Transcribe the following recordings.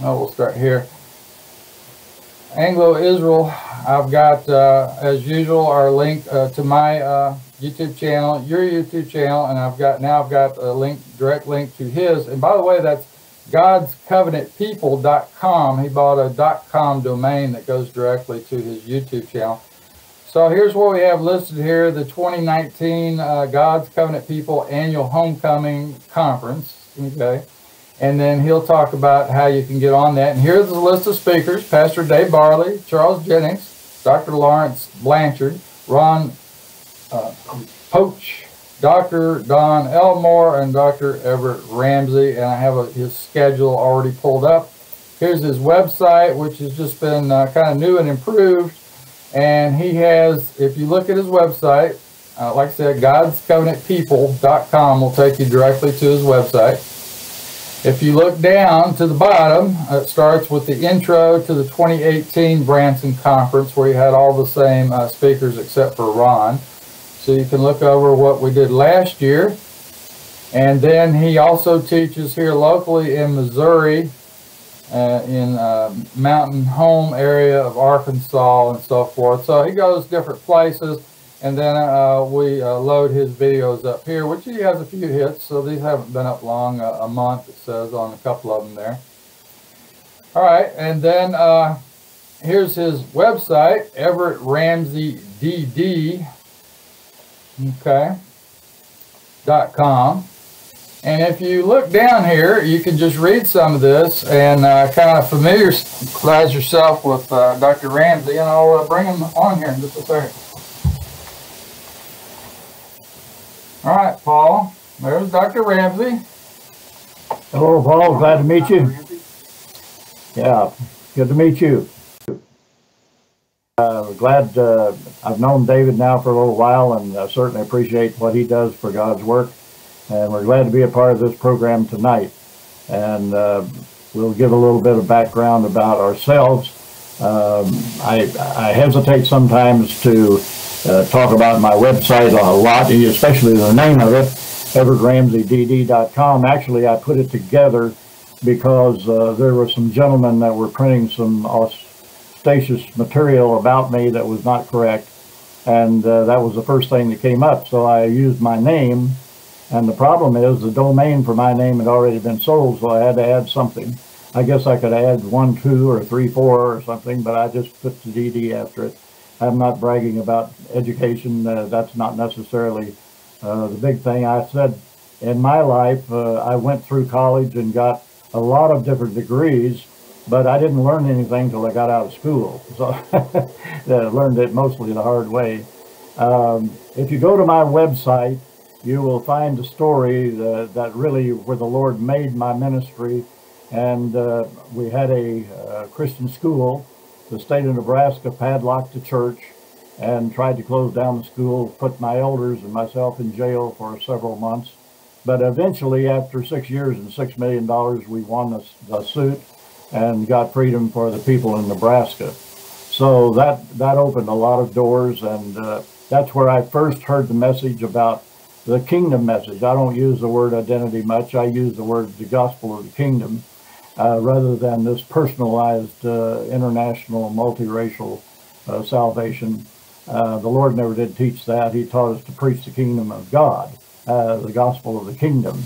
no, we'll start here. Anglo Israel, I've got, uh, as usual, our link uh, to my uh, YouTube channel, your YouTube channel, and I've got now I've got a link, direct link to his. And by the way, that's God'sCovenantPeople.com. He bought a .com domain that goes directly to his YouTube channel. So here's what we have listed here: the 2019 uh, God's Covenant People Annual Homecoming Conference. Okay. And then he'll talk about how you can get on that. And here's the list of speakers. Pastor Dave Barley, Charles Jennings, Dr. Lawrence Blanchard, Ron uh, Poach, Dr. Don Elmore, and Dr. Everett Ramsey. And I have a, his schedule already pulled up. Here's his website, which has just been uh, kind of new and improved. And he has, if you look at his website, uh, like I said, God'sCovenantPeople.com will take you directly to his website. If you look down to the bottom, it starts with the intro to the 2018 Branson Conference where you had all the same uh, speakers except for Ron. So you can look over what we did last year. And then he also teaches here locally in Missouri, uh, in uh, Mountain Home area of Arkansas and so forth. So he goes different places. And then uh, we uh, load his videos up here, which he has a few hits, so these haven't been up long, uh, a month it says on a couple of them there. All right, and then uh, here's his website, Everett Ramsey DD, okay, dot com. And if you look down here, you can just read some of this and uh, kind of familiarize yourself with uh, Dr. Ramsey, and I'll bring him on here in just a second. All right, Paul. There's Dr. Ramsey. Hello, Paul. Glad to meet you. Yeah, good to meet you. Uh, glad uh, I've known David now for a little while and I certainly appreciate what he does for God's work. And we're glad to be a part of this program tonight. And uh, we'll give a little bit of background about ourselves. Um, I, I hesitate sometimes to uh, talk about my website a lot, especially the name of it, everettramseydd.com. Actually, I put it together because uh, there were some gentlemen that were printing some ostentatious material about me that was not correct. And uh, that was the first thing that came up. So I used my name. And the problem is the domain for my name had already been sold, so I had to add something. I guess I could add one, two, or three, four, or something, but I just put the DD after it. I'm not bragging about education. Uh, that's not necessarily uh, the big thing. I said in my life, uh, I went through college and got a lot of different degrees, but I didn't learn anything till I got out of school. So I learned it mostly the hard way. Um, if you go to my website, you will find a story that, that really where the Lord made my ministry. And uh, we had a uh, Christian school the state of Nebraska padlocked the church and tried to close down the school, put my elders and myself in jail for several months. But eventually, after six years and $6 million, we won the, the suit and got freedom for the people in Nebraska. So that, that opened a lot of doors, and uh, that's where I first heard the message about the kingdom message. I don't use the word identity much. I use the word the gospel of the kingdom uh, rather than this personalized uh, international multiracial uh, salvation. Uh, the Lord never did teach that. He taught us to preach the kingdom of God, uh, the gospel of the kingdom.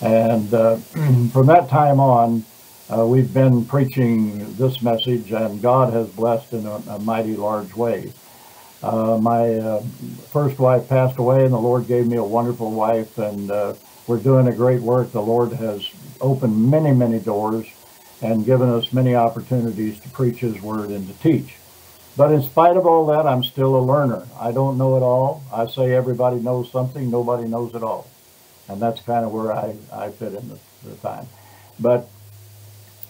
And uh, from that time on, we've been preaching this message, and God has blessed in a, a mighty large way. my first wife passed away, and the Lord gave me a wonderful wife, and we're doing a great work. The Lord has opened many, many doors and given us many opportunities to preach his word and to teach. But in spite of all that, I'm still a learner. I don't know it all. I say everybody knows something, nobody knows it all. And that's kind of where I, I fit in the, the time. But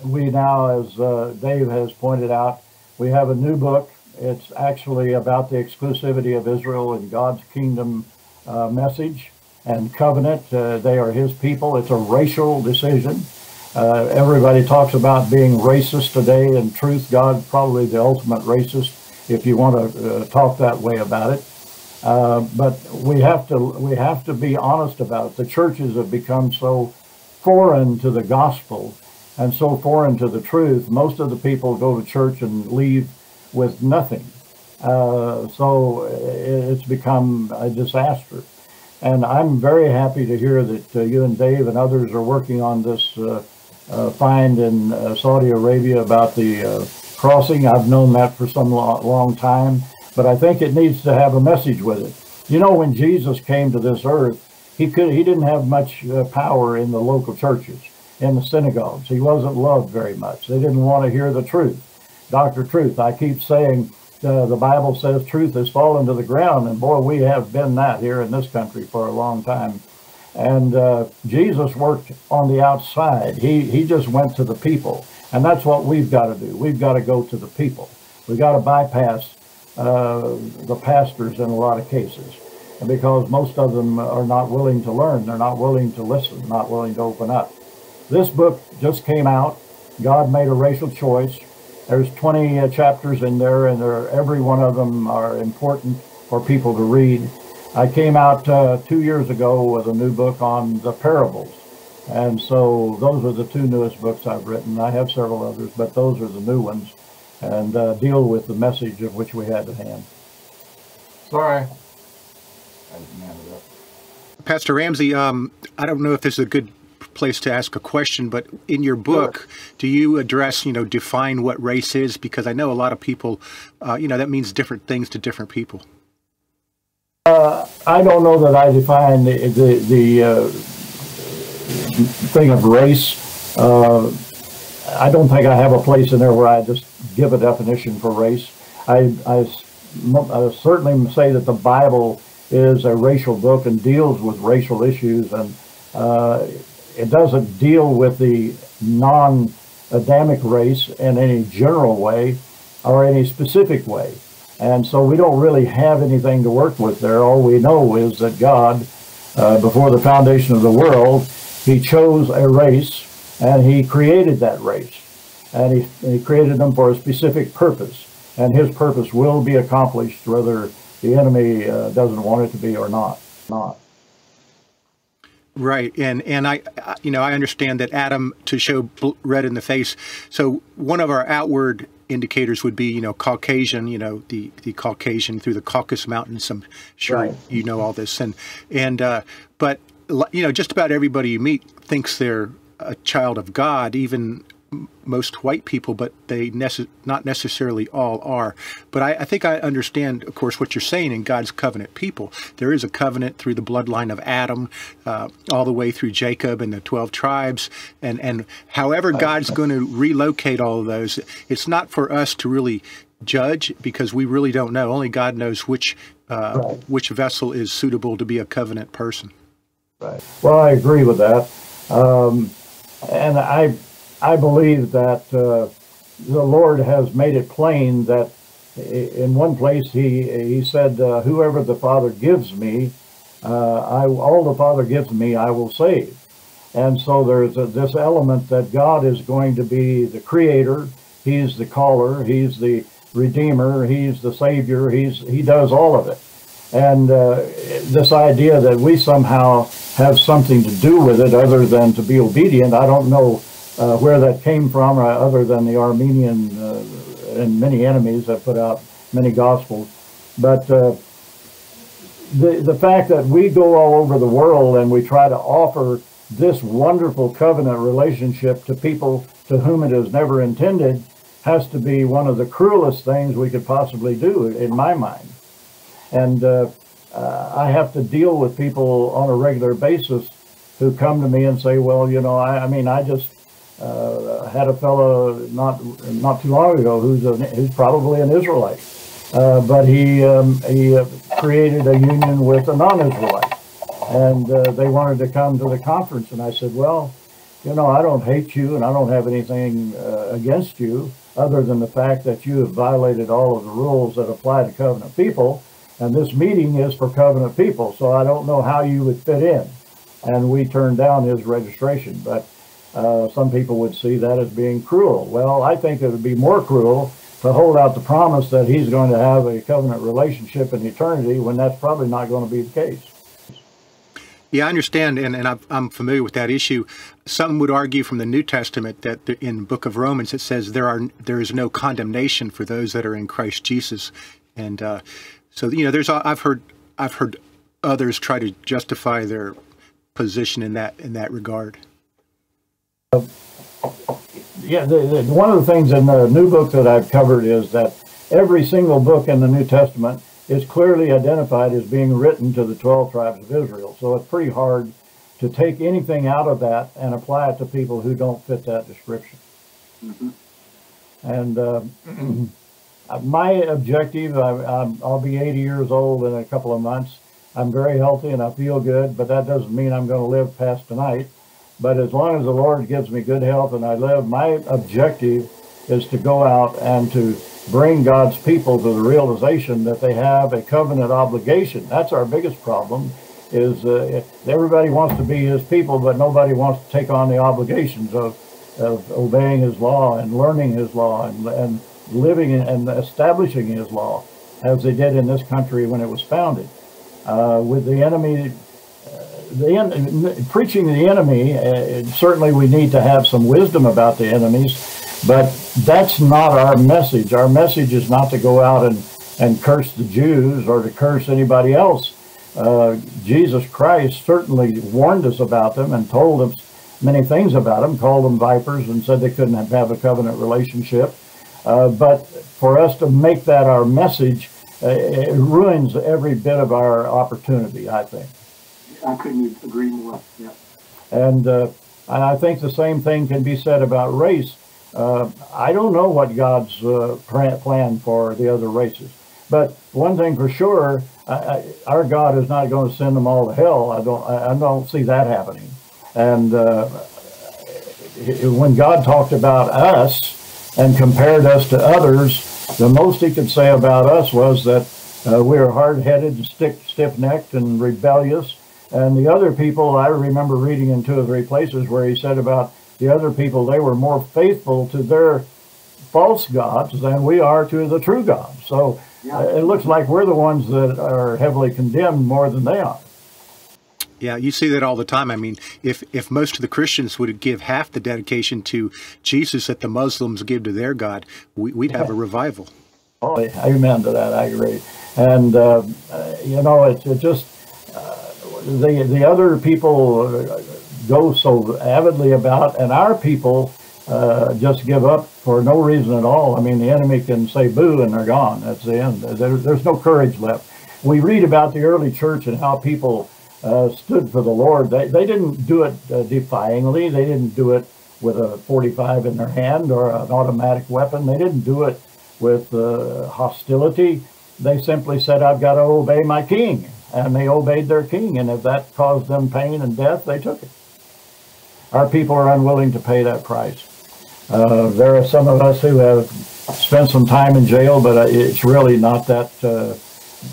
we now, as uh, Dave has pointed out, we have a new book. It's actually about the exclusivity of Israel and God's kingdom uh, message and covenant. Uh, they are his people. It's a racial decision. Uh, everybody talks about being racist today. In truth, God probably the ultimate racist, if you want to uh, talk that way about it. Uh, but we have to we have to be honest about it. The churches have become so foreign to the gospel, and so foreign to the truth, most of the people go to church and leave with nothing. Uh, so it's become a disaster. And I'm very happy to hear that uh, you and Dave and others are working on this uh, uh find in uh, Saudi Arabia about the uh, crossing. I've known that for some long time, but I think it needs to have a message with it. You know, when Jesus came to this earth, he could he didn't have much power in the local churches, in the synagogues. He wasn't loved very much. They didn't want to hear the truth. Dr. Truth, I keep saying uh, the Bible says truth has fallen to the ground, and boy, we have been that here in this country for a long time. And uh, Jesus worked on the outside. He he just went to the people, and that's what we've got to do. We've got to go to the people. We've got to bypass uh, the pastors in a lot of cases, because most of them are not willing to learn. They're not willing to listen. Not willing to open up. This book just came out. God made a racial choice there's 20 uh, chapters in there, and every one of them are important for people to read. I came out uh, two years ago with a new book on the parables. And so those are the two newest books I've written. I have several others, but those are the new ones and uh, deal with the message of which we had at hand. Sorry. Pastor Ramsey, um, I don't know if this is a good place to ask a question, but in your book, sure. do you address, you know, define what race is? Because I know a lot of people, uh, you know, that means different things to different people. Uh, I don't know that I define the the, the uh, thing of race. Uh, I don't think I have a place in there where I just give a definition for race. I, I, I certainly say that the Bible is a racial book and deals with racial issues and uh, it doesn't deal with the non-Adamic race in any general way or any specific way. And so we don't really have anything to work with there. All we know is that God, uh, before the foundation of the world, he chose a race and he created that race. And he, he created them for a specific purpose. And his purpose will be accomplished whether the enemy uh, doesn't want it to be or not. Not. Right, and and I, you know, I understand that Adam to show red in the face. So one of our outward indicators would be, you know, Caucasian, you know, the the Caucasian through the Caucasus Mountains. I'm sure right. you know all this, and and uh, but you know, just about everybody you meet thinks they're a child of God, even most white people, but they nece- not necessarily all are. But I, I, think I understand, of course, what you're saying in God's covenant people. There is a covenant through the bloodline of Adam, uh, all the way through Jacob and the 12 tribes. And, and however God's going to relocate all of those, it's not for us to really judge because we really don't know. Only God knows which, uh, right. which vessel is suitable to be a covenant person. Right. Well, I agree with that. Um, and I I believe that uh, the Lord has made it plain that in one place he he said, uh, "Whoever the Father gives me, uh, I all the Father gives me, I will save." And so there's a, this element that God is going to be the Creator. He's the caller. He's the Redeemer. He's the Savior. He's he does all of it. And uh, this idea that we somehow have something to do with it other than to be obedient, I don't know uh, where that came from, uh, other than the Arminian uh, and many enemies that put out many gospels. But uh, the the fact that we go all over the world and we try to offer this wonderful covenant relationship to people to whom it is never intended has to be one of the cruelest things we could possibly do, in my mind. And uh, uh, I have to deal with people on a regular basis who come to me and say, well, you know, I, I mean, I just uh, had a fellow not not too long ago who's a, who's probably an Israelite, uh, but he um, he uh, created a union with a non-Israelite, and uh, they wanted to come to the conference. And I said, well, you know, I don't hate you, and I don't have anything uh, against you, other than the fact that you have violated all of the rules that apply to covenant people. And this meeting is for covenant people, so I don't know how you would fit in. And we turned down his registration, but uh, some people would see that as being cruel. Well, I think it would be more cruel to hold out the promise that he's going to have a covenant relationship in eternity when that's probably not going to be the case. Yeah, I understand, and, and I'm familiar with that issue. Some would argue from the New Testament that in the book of Romans it says there are there is no condemnation for those that are in Christ Jesus, and uh, so you know there's I've heard I've heard others try to justify their position in that in that regard. Uh, yeah, the, the, one of the things in the new book that I've covered is that every single book in the New Testament is clearly identified as being written to the 12 tribes of Israel. So it's pretty hard to take anything out of that and apply it to people who don't fit that description. Mm-hmm. And uh, my objective, I, will be 80 years old in a couple of months. I'm very healthy and I feel good, but that doesn't mean I'm going to live past tonight. But as long as the Lord gives me good health and I live, my objective is to go out and to bring God's people to the realization that they have a covenant obligation. That's our biggest problem is uh, everybody wants to be his people, but nobody wants to take on the obligations of, of obeying his law and learning his law and, and living and establishing his law as they did in this country when it was founded. Uh, with the enemy, the en preaching the enemy, uh, certainly we need to have some wisdom about the enemies but that's not our message. Our message is not to go out and, and curse the Jews or to curse anybody else. Uh, Jesus Christ certainly warned us about them and told us many things about them, called them vipers and said they couldn't have a covenant relationship. Uh, but for us to make that our message, uh, it ruins every bit of our opportunity, I think. I couldn't agree more. Yeah. And, uh, and I think the same thing can be said about race. Uh, I don't know what God's uh, plan for the other races, but one thing for sure, I, I, our God is not going to send them all to hell. I don't. I, don't see that happening. And uh, when God talked about us and compared us to others, the most He could say about us was that uh, we are hard-headed, stiff-necked, and rebellious. And the other people, I remember reading in two or three places where He said about the other people, they were more faithful to their false gods than we are to the true God. So yeah. uh, it looks like we're the ones that are heavily condemned more than they are. Yeah, you see that all the time. I mean, if if most of the Christians would give half the dedication to Jesus that the Muslims give to their God, we, would have a revival. Oh, amen to that. I agree. And uh, you know, it's it just uh, the the other people uh, go so avidly about, and our people uh, just give up for no reason at all. I mean, the enemy can say boo and they're gone. That's the end. There, there's no courage left. We read about the early church and how people uh, stood for the Lord. They, they didn't do it uh, defyingly. They didn't do it with a 45 in their hand or an automatic weapon. They didn't do it with uh, hostility. They simply said, I've got to obey my king. And they obeyed their king. And if that caused them pain and death, they took it. Our people are unwilling to pay that price. Uh, there are some of us who have spent some time in jail, but uh, it's really not that. Uh,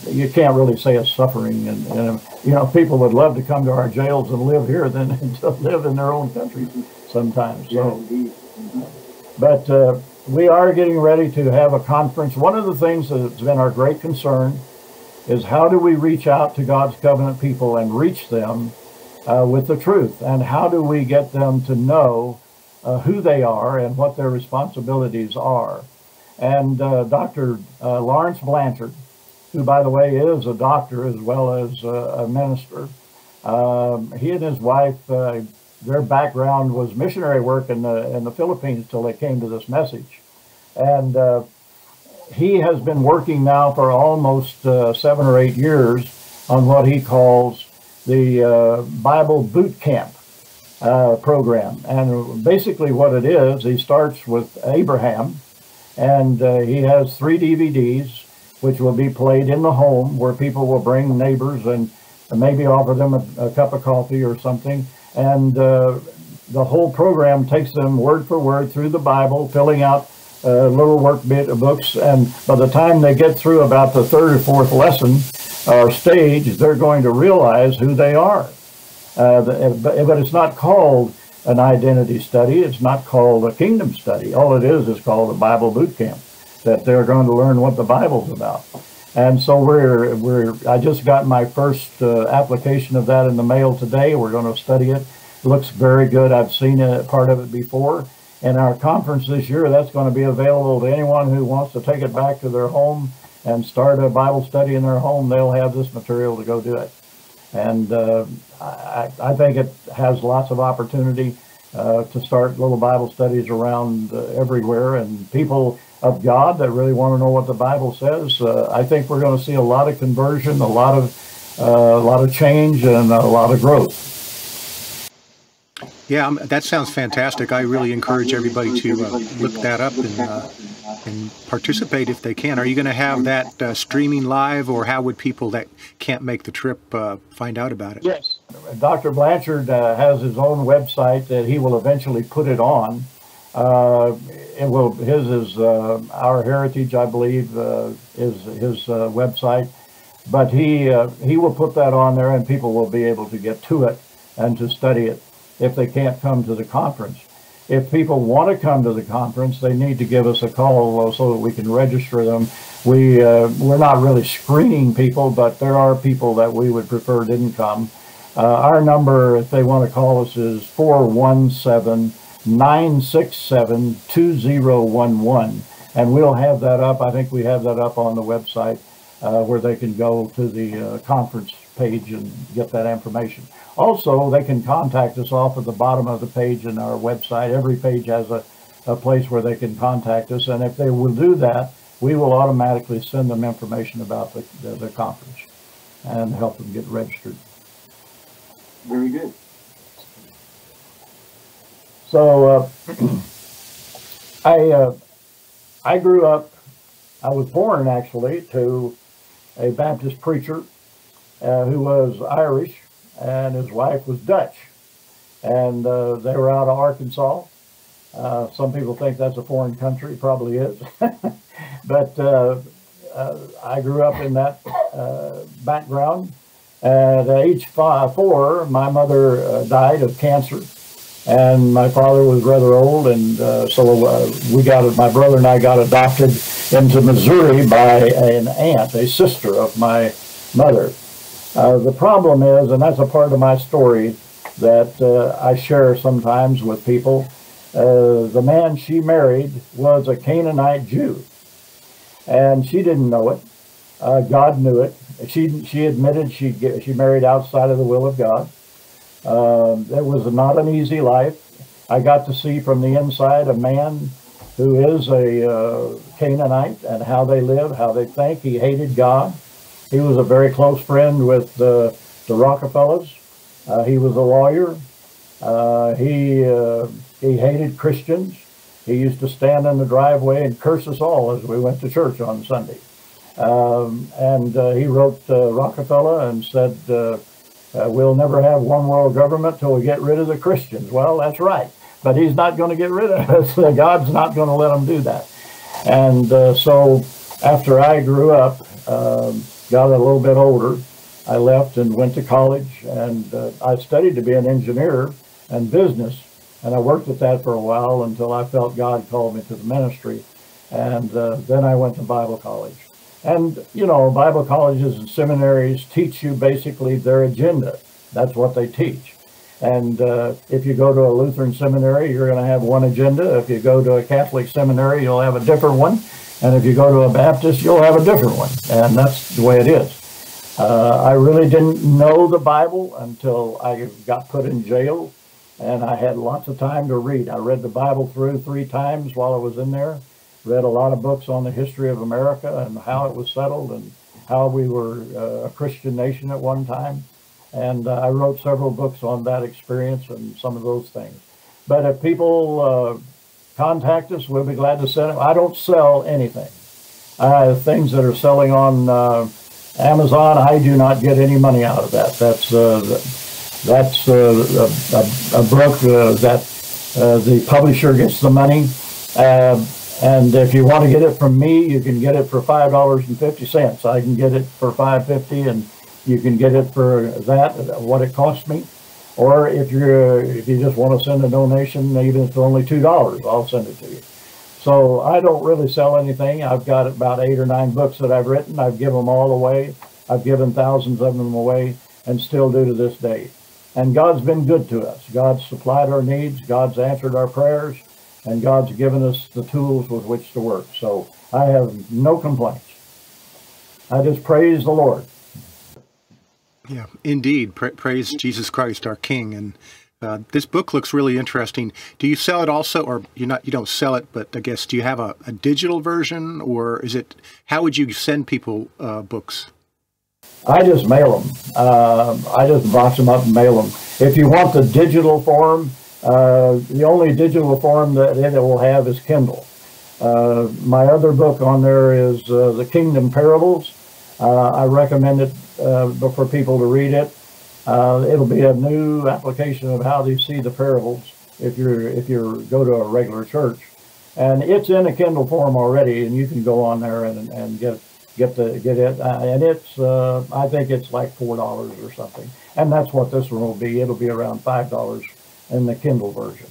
you can't really say it's suffering, and, and, you know people would love to come to our jails and live here than to live in their own country sometimes. So, yeah, but uh, we are getting ready to have a conference. One of the things that's been our great concern is how do we reach out to God's covenant people and reach them uh, with the truth. And how do we get them to know uh, who they are and what their responsibilities are? And uh, Dr. Uh, Lawrence Blanchard, who, by the way, is a doctor as well as a minister, um, he and his wife, uh, their background was missionary work in the, in the Philippines till they came to this message. And uh, he has been working now for almost seven or eight years on what he calls the uh, Bible Boot Camp uh, program. And basically, what it is, he starts with Abraham, and uh, he has three DVDs which will be played in the home where people will bring neighbors and maybe offer them a, a cup of coffee or something. And uh, the whole program takes them word for word through the Bible, filling out uh, little work bit of books. And by the time they get through about the third or fourth lesson, or stage, they're going to realize who they are. Uh, the, but it's not called an identity study. It's not called a kingdom study. All it is is called a Bible boot camp, that they're going to learn what the Bible's about. And so we're, we're, I just got my first uh, application of that in the mail today. We're going to study. It looks very good. I've seen a part of it before. In our conference this year, that's going to be available to anyone who wants to take it back to their home and start a Bible study in their home. They'll have this material to go do it. And uh, I, I think it has lots of opportunity uh, to start little Bible studies around uh, everywhere. And people of God that really want to know what the Bible says, uh, I think we're going to see a lot of conversion, a lot of uh, a lot of change, and a lot of growth. Yeah, um, that sounds fantastic. I really encourage everybody to uh, look that up and uh, and participate if they can. Are you going to have that uh, streaming live, or how would people that can't make the trip uh, find out about it? Yes. Dr. Blanchard uh, has his own website that he will eventually put it on. Uh, it will. His is Our Heritage, I believe, is his website. But he he will put that on there, and people will be able to get to it and to study it if they can't come to the conference. If people want to come to the conference, they need to give us a call so that we can register them. We, uh, we're not really screening people, but there are people that we would prefer didn't come. Uh, our number, if they want to call us, is 417 967 2011. And we'll have that up. I think we have that up on the website uh, where they can go to the uh, conference page and get that information. Also, they can contact us off at the bottom of the page in our website. Every page has a, a place where they can contact us. And if they will do that, we will automatically send them information about the, the, the conference and help them get registered. Very good. So uh, I uh, I grew up. I was born actually to a Baptist preacher uh, who was Irish, and his wife was Dutch. And uh, they were out of Arkansas. Uh, some people think that's a foreign country, probably is. but uh, uh, I grew up in that uh, background. At age five, four, my mother died of cancer. And my father was rather old, and so we got my brother and I got adopted into Missouri by an aunt, a sister of my mother. Uh, the problem is, and that's a part of my story that uh, I share sometimes with people, uh, the man she married was a Canaanite Jew. And she didn't know it. Uh, God knew it. She, she admitted she, she married outside of the will of God. Um, it was not an easy life. I got to see from the inside a man who is a uh, Canaanite and how they live, how they think. He hated God. He was a very close friend with uh, the Rockefellers. Uh, he was a lawyer. Uh, he uh, he hated Christians. He used to stand in the driveway and curse us all as we went to church on Sunday. Um, and uh, he wrote uh, Rockefeller and said, "We'll never have one world government till we get rid of the Christians." Well, that's right, but he's not going to get rid of us. God's not going to let him do that. And so, after I grew up. Um, got a little bit older, I left and went to college, and uh, I studied to be an engineer and business, and I worked at that for a while until I felt God called me to the ministry, and uh, then I went to Bible college. And you know, Bible colleges and seminaries teach you basically their agenda. That's what they teach. And uh, if you go to a Lutheran seminary, you're going to have one agenda. If you go to a Catholic seminary, you'll have a different one. And if you go to a Baptist, you'll have a different one. And that's the way it is. Uh, I really didn't know the Bible until I got put in jail and I had lots of time to read. I read the Bible through three times while I was in there, read a lot of books on the history of America and how it was settled and how we were uh, a Christian nation at one time. And uh, I wrote several books on that experience and some of those things. But if people uh, contact us. We'll be glad to send them. I don't sell anything. Uh, things that are selling on uh, Amazon, I do not get any money out of that. That's uh, that's uh, a, a, book uh, that uh, the publisher gets the money. and if you want to get it from me, you can get it for five dollars and fifty cents. I can get it for five fifty, and you can get it for that what it cost me. Or if you're if you just want to send a donation, even if it's only two dollars, I'll send it to you. So I don't really sell anything. I've got about eight or nine books that I've written. I've given them all away. I've given thousands of them away and still do to this day. And God's been good to us. God's supplied our needs. God's answered our prayers. And God's given us the tools with which to work. So I have no complaints. I just praise the Lord. Yeah, indeed. Pra- praise Jesus Christ, our King. And uh, this book looks really interesting. Do you sell it also, or you not? You don't sell it, but I guess do you have a, a digital version, or is it? How would you send people uh, books? I just mail them. Uh, I just box them up and mail them. If you want the digital form, uh, the only digital form that it will have is Kindle. Uh, my other book on there is uh, The Kingdom Parables. Uh, I recommend it uh, for people to read it. it'll be a new application of how they see the parables if you're if you go to a regular church, and it's in a Kindle form already, and you can go on there and and get get the get it, uh, and it's uh, I think it's like four dollars or something, and that's what this one will be. It'll be around five dollars in the Kindle version,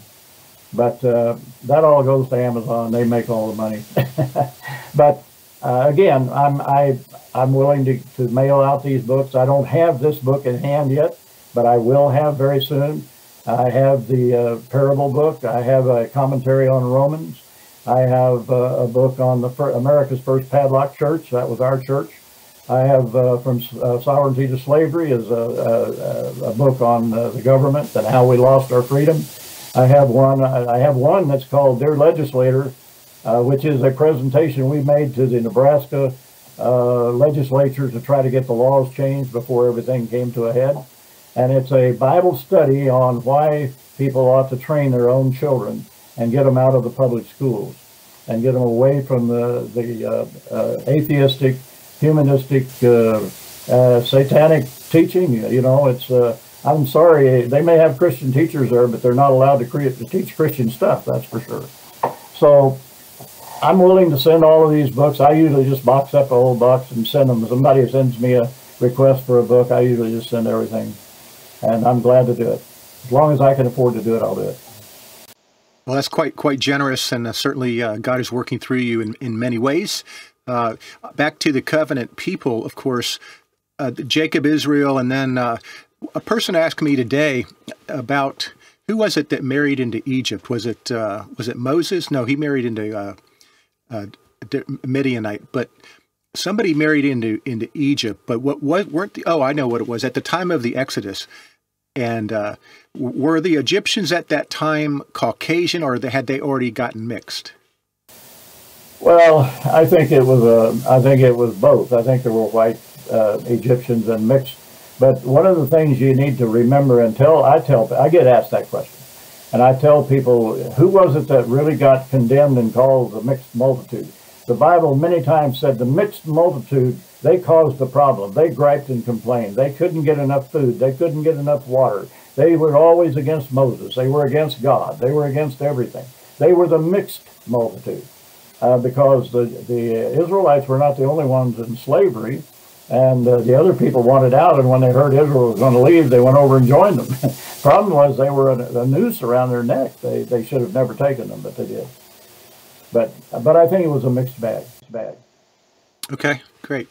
but uh, that all goes to Amazon. They make all the money. but uh, again, I'm I I'm willing to, to mail out these books. I don't have this book in hand yet, but I will have very soon. I have the uh, parable book. I have a commentary on Romans. I have uh, a book on the fir- America's First Padlock Church. That was our church. I have uh, from uh, Sovereignty to Slavery is a, a, a book on uh, the government and how we lost our freedom. I have one. I have one that's called Dear Legislator, uh, which is a presentation we made to the Nebraska uh, legislature to try to get the laws changed before everything came to a head. And it's a Bible study on why people ought to train their own children and get them out of the public schools and get them away from the, the uh, uh, atheistic, humanistic, uh, uh satanic teaching. You know, it's, uh, I'm sorry, they may have Christian teachers there, but they're not allowed to, create, to teach Christian stuff, that's for sure. So I'm willing to send all of these books. I usually just box up a whole box and send them. Somebody sends me a request for a book, I usually just send everything. And I'm glad to do it. As long as I can afford to do it, I'll do it. Well, that's quite quite generous, and uh, certainly uh, God is working through you in, in many ways. Uh, back to the covenant people, of course, uh, Jacob, Israel, and then uh, a person asked me today about who was it that married into Egypt? Was it uh, was it Moses? No, he married into Midianite, but somebody married into into Egypt. But what what weren't the? Oh, I know what it was. At the time of the Exodus, and uh, were the Egyptians at that time Caucasian, or had they already gotten mixed? Well, I think it was a. I think it was both. I think there were white uh, Egyptians and mixed. But one of the things you need to remember tell, I tell, I get asked that question, and I tell people, who was it that really got condemned and called the mixed multitude? The Bible many times said the mixed multitude they caused the problem. They griped and complained. They couldn't get enough food. They couldn't get enough water. They were always against Moses. They were against God. They were against everything. They were the mixed multitude uh, because the, the Israelites were not the only ones in slavery. And uh, the other people wanted out, and when they heard Israel was going to leave, they went over and joined them. Problem was they were a, a noose around their neck. They, they should have never taken them, but they did. But but I think it was a mixed bag. bag. Okay, great.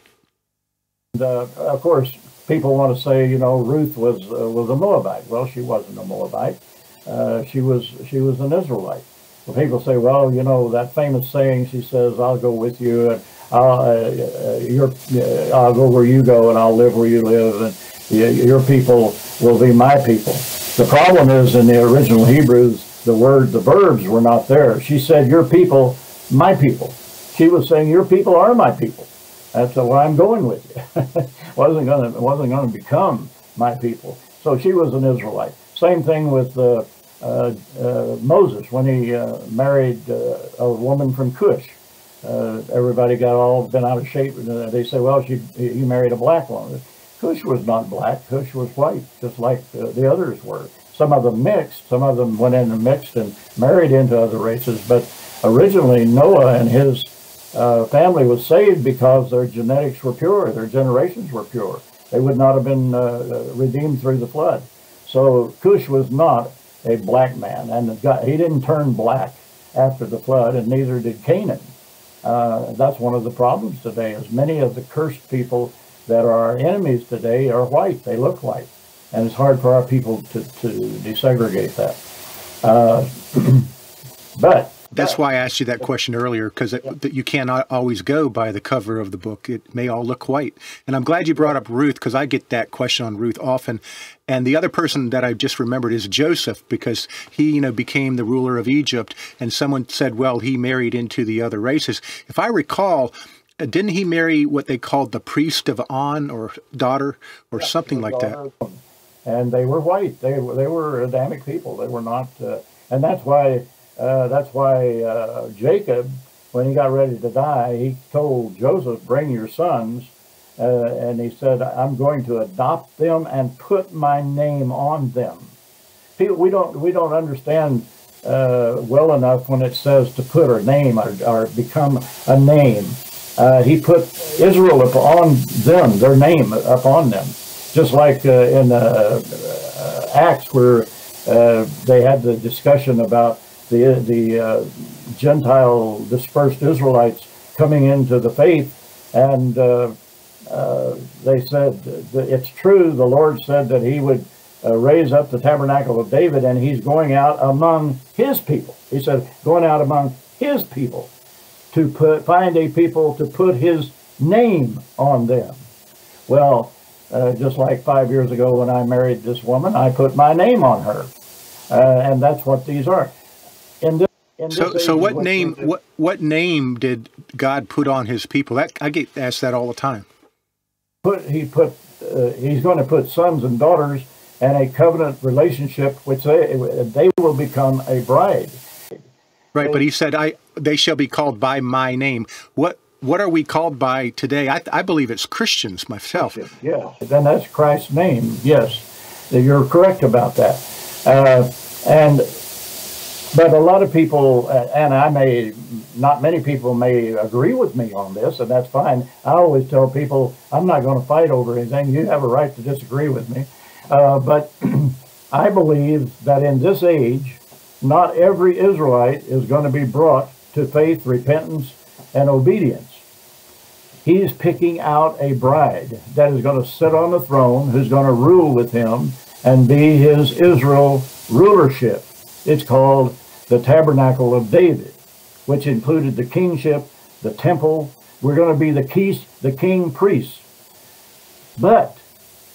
Uh, of course, people want to say, you know, Ruth was uh, was a Moabite. Well, she wasn't a Moabite. Uh, she was she was an Israelite. Well, people say, well, you know, that famous saying, she says, "I'll go with you, and uh, uh, I'll go where you go, and I'll live where you live, and your people will be my people." The problem is in the original Hebrews, the word, the verbs were not there. She said, "Your people, my people." She was saying, "Your people are my people." That's why I'm going with you. wasn't going to wasn't going to become my people. So she was an Israelite. Same thing with uh, uh, uh, Moses when he uh, married uh, a woman from Cush. Uh, everybody got all been out of shape. They say, well, she he married a black woman. Cush was not black. Cush was white, just like the, the others were. Some of them mixed. Some of them went in and mixed and married into other races. But originally, Noah and his uh, family was saved because their genetics were pure, their generations were pure. They would not have been uh, uh redeemed through the flood. So Cush was not a black man, and God, he didn't turn black after the flood, and neither did Canaan. Uh, that's one of the problems today. Is many of the cursed people that are our enemies today are white. They look white, and it's hard for our people to, to desegregate that. Uh, but That's why I asked you that question earlier, because that you cannot always go by the cover of the book. It may all look white. And I'm glad you brought up Ruth, because I get that question on Ruth often. And the other person that I just remembered is Joseph, because he, you know, became the ruler of Egypt. And someone said, well, he married into the other races. If I recall, uh, didn't he marry what they called the priest of On or daughter or something like that? And they were white. They were they were Adamic people. They were not, uh, and that's why uh, that's why uh, Jacob, when he got ready to die, he told Joseph, "Bring your sons," uh, and he said, "I'm going to adopt them and put my name on them." People, we don't we don't understand uh, well enough when it says to put a name or, or become a name. Uh, he put Israel upon them, their name upon them, just like in Acts where they had the discussion about the the uh, Gentile dispersed Israelites coming into the faith, and uh, uh, they said it's true. The Lord said that He would uh, raise up the tabernacle of David, and He's going out among His people. He said, going out among His people to put find a people to put His name on them. Well, uh, just like five years ago when I married this woman, I put my name on her. Uh, and that's what these are. In this, in so, this so age, what name? What what name did God put on His people? That I get asked that all the time. put he put uh, he's going to put sons and daughters and a covenant relationship which they they will become a bride Right, but He said, "I they shall be called by my name." What what are we called by today? I, I believe it's Christians myself. yeah then that's christ's name yes you're correct about that uh, and but a lot of people uh, and i may not many people may agree with me on this and that's fine. I always tell people i'm not going to fight over anything. You have a right to disagree with me. Uh, but i believe that in this age not every israelite is going to be brought to faith repentance and obedience. He's picking out a bride that is going to sit on the throne, who's going to rule with him and be his Israel rulership. It's called the Tabernacle of David, which included the kingship, the temple. We're going to be the key, the king priests. But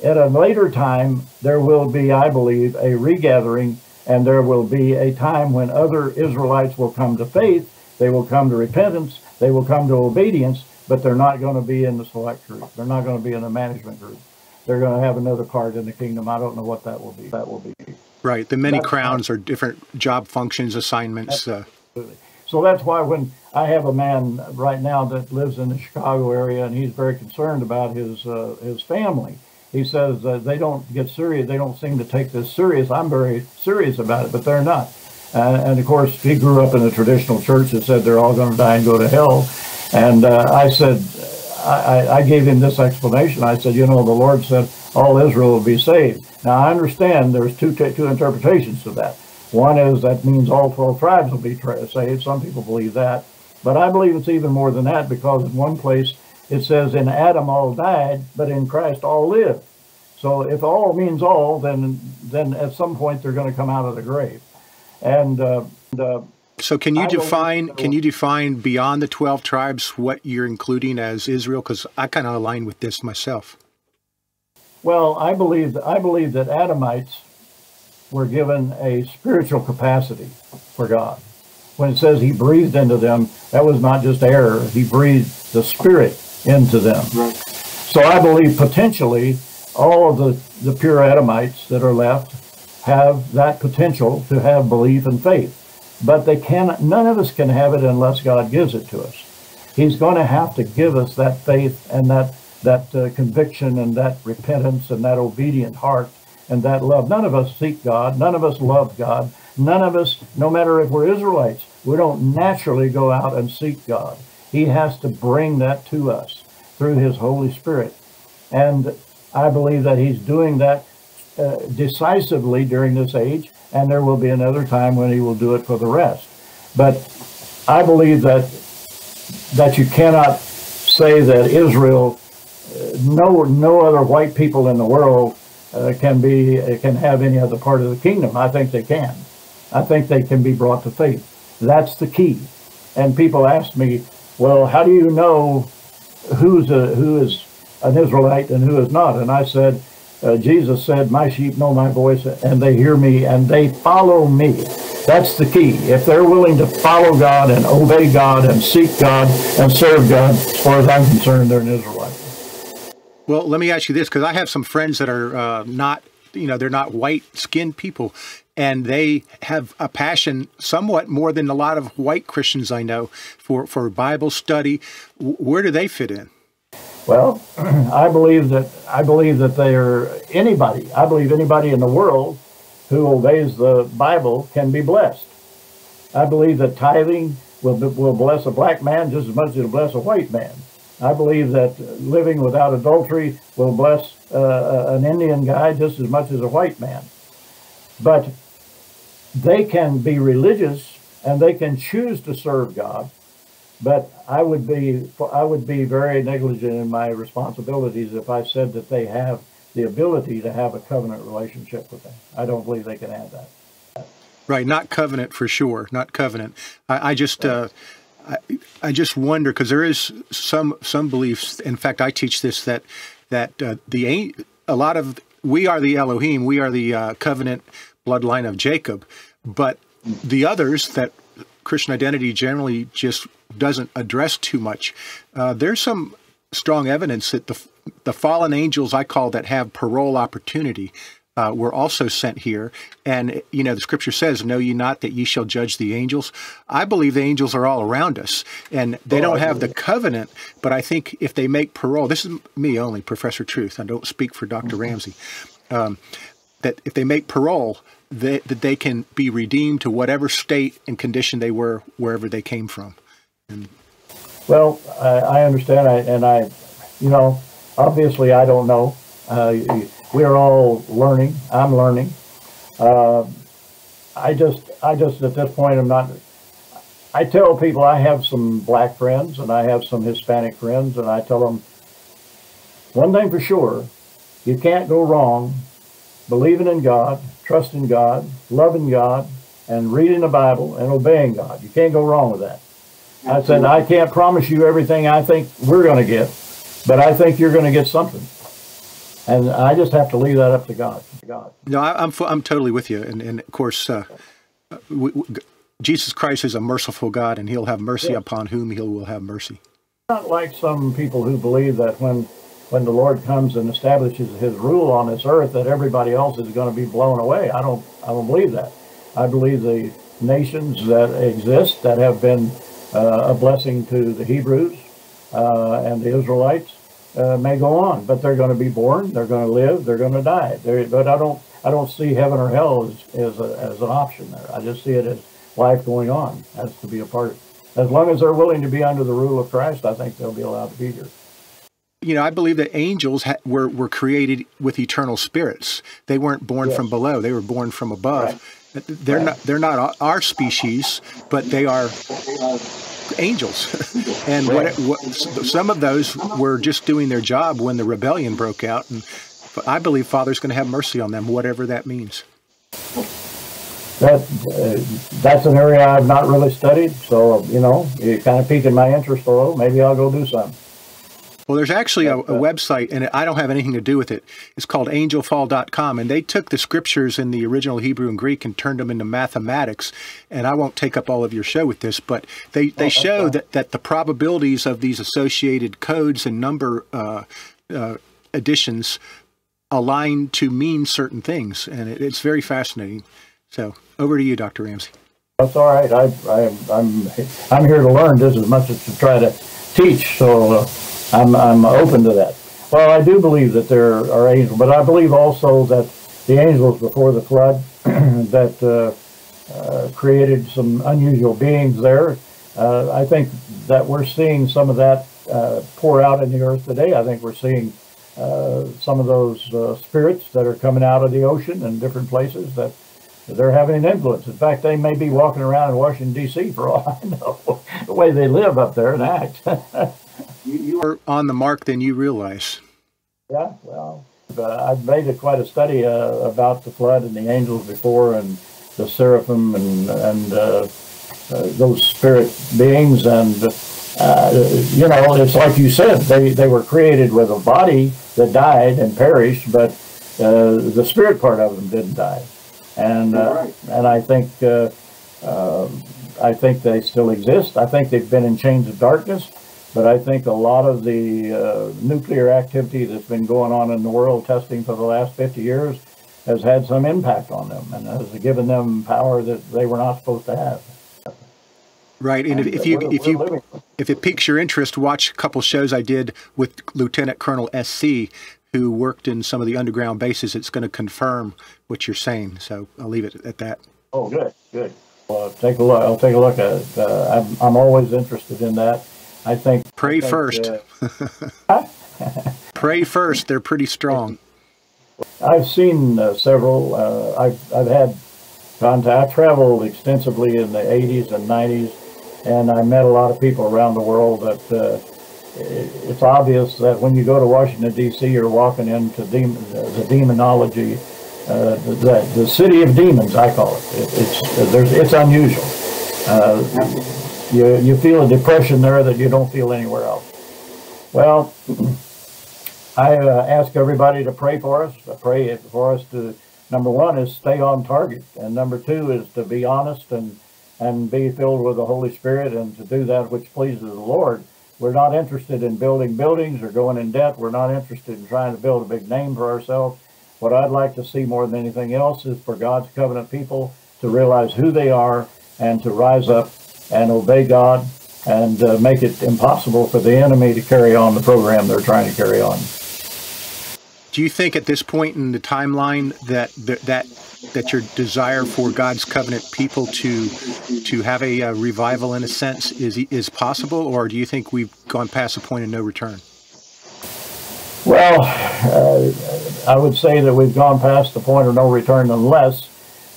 at a later time, there will be, I believe, a regathering, and there will be a time when other Israelites will come to faith, they will come to repentance, they will come to obedience, but they're not going to be in the select group. They're not going to be in the management group. They're going to have another part in the kingdom. I don't know what that will be. That will be. Right, the many That's- crowns are different job functions, assignments. Uh, So that's why when I have a man right now that lives in the Chicago area and he's very concerned about his uh, his family, he says uh, they don't get serious. They don't seem to take this serious. I'm very serious about it, but they're not. Uh, and of course, he grew up in a traditional church that said they're all going to die and go to hell. And uh, I said, I, I- I gave him this explanation. I said, you know, the Lord said all Israel will be saved. Now I understand there's two two interpretations to that. One is that means all 12 tribes will be saved. Some people believe that. But I believe it's even more than that because in one place it says, in Adam all died, but in Christ all live. So if all means all, then then at some point they're going to come out of the grave. And, uh, and, uh, so, can you I define? so. Can you define beyond the twelve tribes what you're including as Israel? Because I kind of align with this myself. Well, I believe I believe that Adamites were given a spiritual capacity for God. When it says He breathed into them, that was not just air; He breathed the Spirit into them. Right. So I believe potentially all of the, the pure Adamites that are left have that potential to have belief and faith. But they cannot, none of us can have it unless God gives it to us. He's going to have to give us that faith and that, that uh, conviction and that repentance and that obedient heart and that love. None of us seek God. None of us love God. None of us, no matter if we're Israelites, we don't naturally go out and seek God. He has to bring that to us through his Holy Spirit. And I believe that he's doing that uh, decisively during this age, and there will be another time when he will do it for the rest. But I believe that that you cannot say that Israel, no no other white people in the world uh, can be can have any other part of the kingdom. I think they can. I think they can be brought to faith. That's the key. And people ask me, well, how do you know who's a, who is an Israelite and who is not? And I said, uh, Jesus said, My sheep know my voice and they hear me and they follow me. That's the key. If they're willing to follow God and obey God and seek God and serve God, as far as I'm concerned, they're an Israelite. Well, let me ask you this because I have some friends that are uh, not, you know, they're not white skinned people and they have a passion somewhat more than a lot of white Christians I know for, for Bible study. Where do they fit in? Well, I believe that I believe that they are anybody. I believe anybody in the world who obeys the Bible can be blessed. I believe that tithing will will bless a black man just as much as it will bless a white man. I believe that living without adultery will bless uh, an Indian guy just as much as a white man. But they can be religious and they can choose to serve God, but I would be I would be very negligent in my responsibilities if I said that they have the ability to have a covenant relationship with them. I don't believe they can have that. Right, not covenant for sure, not covenant. I, I just. Uh, I, I just wonder because there is some some beliefs. In fact, I teach this that that uh, the a lot of we are the Elohim, we are the uh, covenant bloodline of Jacob, but the others that Christian identity generally just doesn't address too much. Uh, there's some strong evidence that the the fallen angels I call that have parole opportunity uh, were also sent here. And, you know, the scripture says, Know ye not that ye shall judge the angels? I believe the angels are all around us and they oh, don't have the covenant, but I think if they make parole, this is me only, Professor Truth, I don't speak for doctor mm-hmm. Ramsey, um, that if they make parole, they, that they can be redeemed to whatever state and condition they were wherever they came from. And, well, I, I understand, I, and I, you know, obviously I don't know. Uh, we're all learning. I'm learning. Uh, I just, I just at this point, I'm not. I tell people I have some black friends and I have some Hispanic friends, and I tell them one thing for sure: you can't go wrong believing in God, trusting God, loving God, and reading the Bible and obeying God. You can't go wrong with that. I said I can't promise you everything I think we're going to get, but I think you're going to get something and I just have to leave that up to God. To God. No, I, am I'm, I'm totally with you, and and of course, uh, we, we, Jesus Christ is a merciful God, and He'll have mercy yes. upon whom He will have mercy. Not like some people who believe that when when the Lord comes and establishes His rule on this earth, that everybody else is going to be blown away. I don't I don't believe that. I believe the nations that exist that have been uh, a blessing to the Hebrews uh, and the Israelites uh, may go on, but they're going to be born, they're going to live, they're going to die. They're, but I don't, I don't see heaven or hell as, as, a, as an option there. I just see it as life going on, as to be a part. As long as they're willing to be under the rule of Christ, I think they'll be allowed to be here. You know, I believe that angels ha- were were created with eternal spirits. They weren't born yes. from below; they were born from above. Right. They're right. not they're not our species, but they are angels. and what, what, some of those were just doing their job when the rebellion broke out. And I believe Father's going to have mercy on them, whatever that means. That uh, that's an area I've not really studied, so you know, it kind of piqued my interest a little. Maybe I'll go do something. Well, there's actually a, a, website, and I don't have anything to do with it. It's called angelfall.com, and they took the scriptures in the original Hebrew and Greek and turned them into mathematics. And I won't take up all of your show with this, but they, they oh, show that, that the probabilities of these associated codes and number uh, uh, additions align to mean certain things, and it, it's very fascinating. So, over to you, Dr. Ramsey. That's all right. I, I, I'm I'm here to learn just as much as to try to teach. So. Uh, I'm, I'm open to that. Well, I do believe that there are angels, but I believe also that the angels before the flood that uh, uh, created some unusual beings there. Uh, I think that we're seeing some of that uh, pour out in the earth today. I think we're seeing uh, some of those uh, spirits that are coming out of the ocean and different places that they're having an influence. In fact, they may be walking around in Washington D.C. for all I know, the way they live up there and act. You, you are on the mark than you realize. yeah, well, but I've made a, quite a study uh, about the flood and the angels before, and the seraphim and and uh, uh, those spirit beings, and uh, you know, it's like you said, they they were created with a body that died and perished, but uh, the spirit part of them didn't die, and uh, Right. and I think. Uh, um I think they still exist. I think they've been in chains of darkness, but I think a lot of the uh, nuclear activity that's been going on in the world testing for the last 50 years has had some impact on them and has given them power that they were not supposed to have. Right, and if, And, if uh, you if you if it piques your interest, watch a couple shows I did with Lieutenant Colonel SC, who worked in some of the underground bases. It's going to confirm what you're saying. So I'll leave it at that. Oh, good, good. Well, take a look. I'll take a look at it. Uh, I'm, I'm always interested in that. I think. Pray I think, first. uh, Pray first; they're pretty strong. I've seen uh, several. Uh, I've I've had contact. I traveled extensively in the 80s and 90s, and I met a lot of people around the world. That uh, it's obvious that when you go to Washington D.C., you're walking into demon, the demonology, uh, the the city of demons. I call it. it it's there's it's unusual. Uh, you you feel a depression there that you don't feel anywhere else. Well. I uh, ask everybody to pray for us. Pray for us to, number one is stay on target, and number two is to be honest and and be filled with the Holy Spirit and to do that which pleases the Lord. We're not interested in building buildings or going in debt. We're not interested in trying to build a big name for ourselves. What I'd like to see more than anything else is for God's covenant people to realize who they are and to rise up and obey God and uh, make it impossible for the enemy to carry on the program they're trying to carry on. Do you think at this point in the timeline that that that, that your desire for God's covenant people to to have a, uh revival in a sense is is possible, or do you think we've gone past the point of no return? Well, uh, I would say that we've gone past the point of no return unless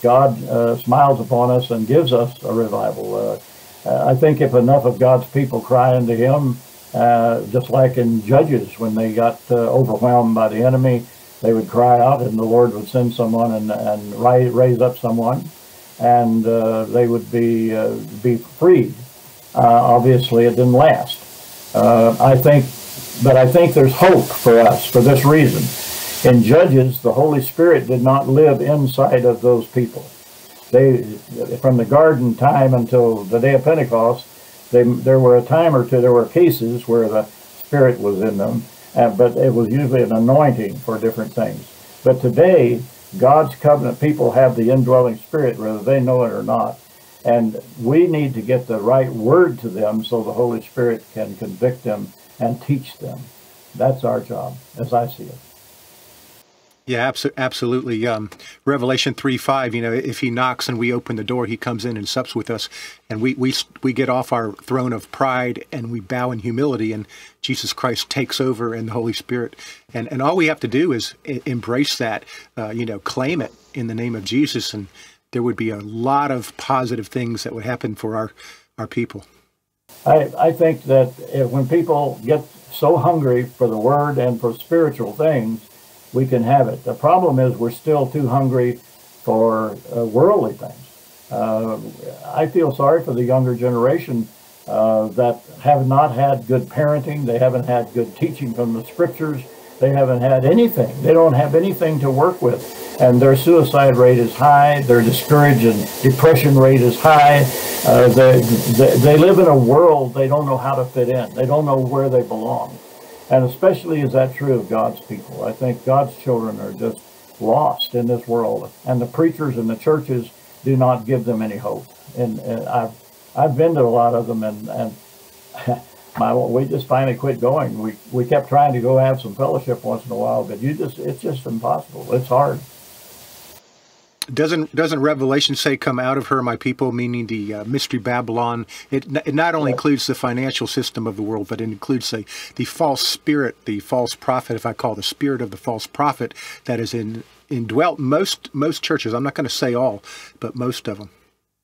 God uh, smiles upon us and gives us a revival. Uh, I think if enough of God's people cry unto Him, uh, just like in Judges when they got uh, overwhelmed by the enemy, they would cry out and the Lord would send someone and, and raise up someone and uh, they would be, uh, be freed. Obviously, it didn't last. I think but I think there's hope for us for this reason. In Judges, the Holy Spirit did not live inside of those people. They, from the garden time until the day of Pentecost, they, there were a time or two, there were cases where the Spirit was in them, but it was usually an anointing for different things. But today, God's covenant people have the indwelling Spirit, whether they know it or not. And we need to get the right word to them so the Holy Spirit can convict them and teach them. That's our job, as I see it. Yeah, abso- absolutely. Um, Revelation three five. You know, if he knocks and we open the door, he comes in and sups with us, and we we we get off our throne of pride and we bow in humility, and Jesus Christ takes over in the Holy Spirit, and and all we have to do is embrace that. Uh, you know, claim it in the name of Jesus, and there would be a lot of positive things that would happen for our our people. I, I think that if, when people get so hungry for the word and for spiritual things, we can have it. The problem is we're still too hungry for uh, worldly things. Uh, I feel sorry for the younger generation uh, that have not had good parenting. They haven't had good teaching from the scriptures. They haven't had anything. They don't have anything to work with. And their suicide rate is high. Their discouraged and depression rate is high. Uh, they, they, they live in a world they don't know how to fit in. They don't know where they belong. And especially is that true of God's people. I think God's children are just lost in this world. And the preachers and the churches do not give them any hope. And, and I've, I've been to a lot of them and, and my, we just finally quit going. We, we kept trying to go have some fellowship once in a while, but you just, it's just impossible. It's hard. Doesn't doesn't Revelation say, "Come out of her, my people," meaning the uh, mystery Babylon? It, it not only includes the financial system of the world, but it includes the the false spirit, the false prophet, if I call the spirit of the false prophet that is in indwelt most most churches. I'm not going to say all, but most of them.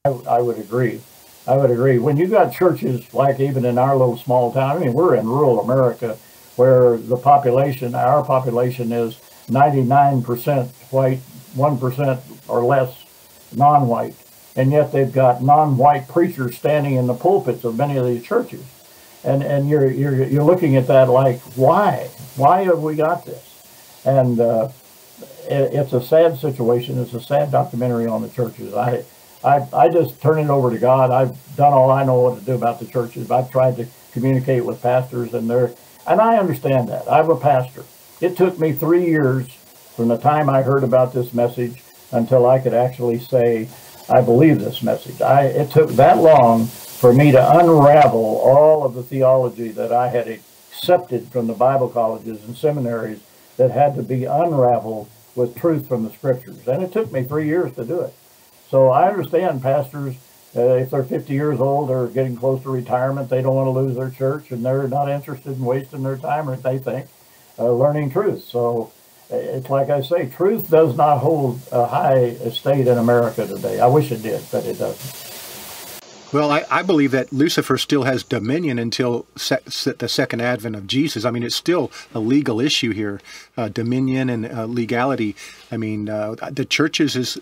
I, I would agree. I would agree. When you got churches like even in our little small town, I mean, we're in rural America where the population, our population is 99% white, 1% or less non-white. And yet they've got non-white preachers standing in the pulpits of many of these churches. And, and you're, you're, you're looking at that like, why? Why have we got this? And uh, it, it's a sad situation. It's a sad documentary on the churches. I, I, I just turn it over to God. I've done all I know what to do about the churches. I've tried to communicate with pastors, and they're, and I understand that. I'm a pastor. It took me three years from the time I heard about this message until I could actually say, I believe this message. I, it took that long for me to unravel all of the theology that I had accepted from the Bible colleges and seminaries that had to be unraveled with truth from the scriptures. And it took me three years to do it. So I understand pastors, uh, if they're 50 years old or getting close to retirement, they don't want to lose their church and they're not interested in wasting their time, or they think, uh, learning truth. So it's like I say, truth does not hold a high estate in America today. I wish it did, but it doesn't. Well, I, I believe that Lucifer still has dominion until se- the second advent of Jesus. I mean, it's still a legal issue here, uh, dominion and uh, legality. I mean, uh, the churches is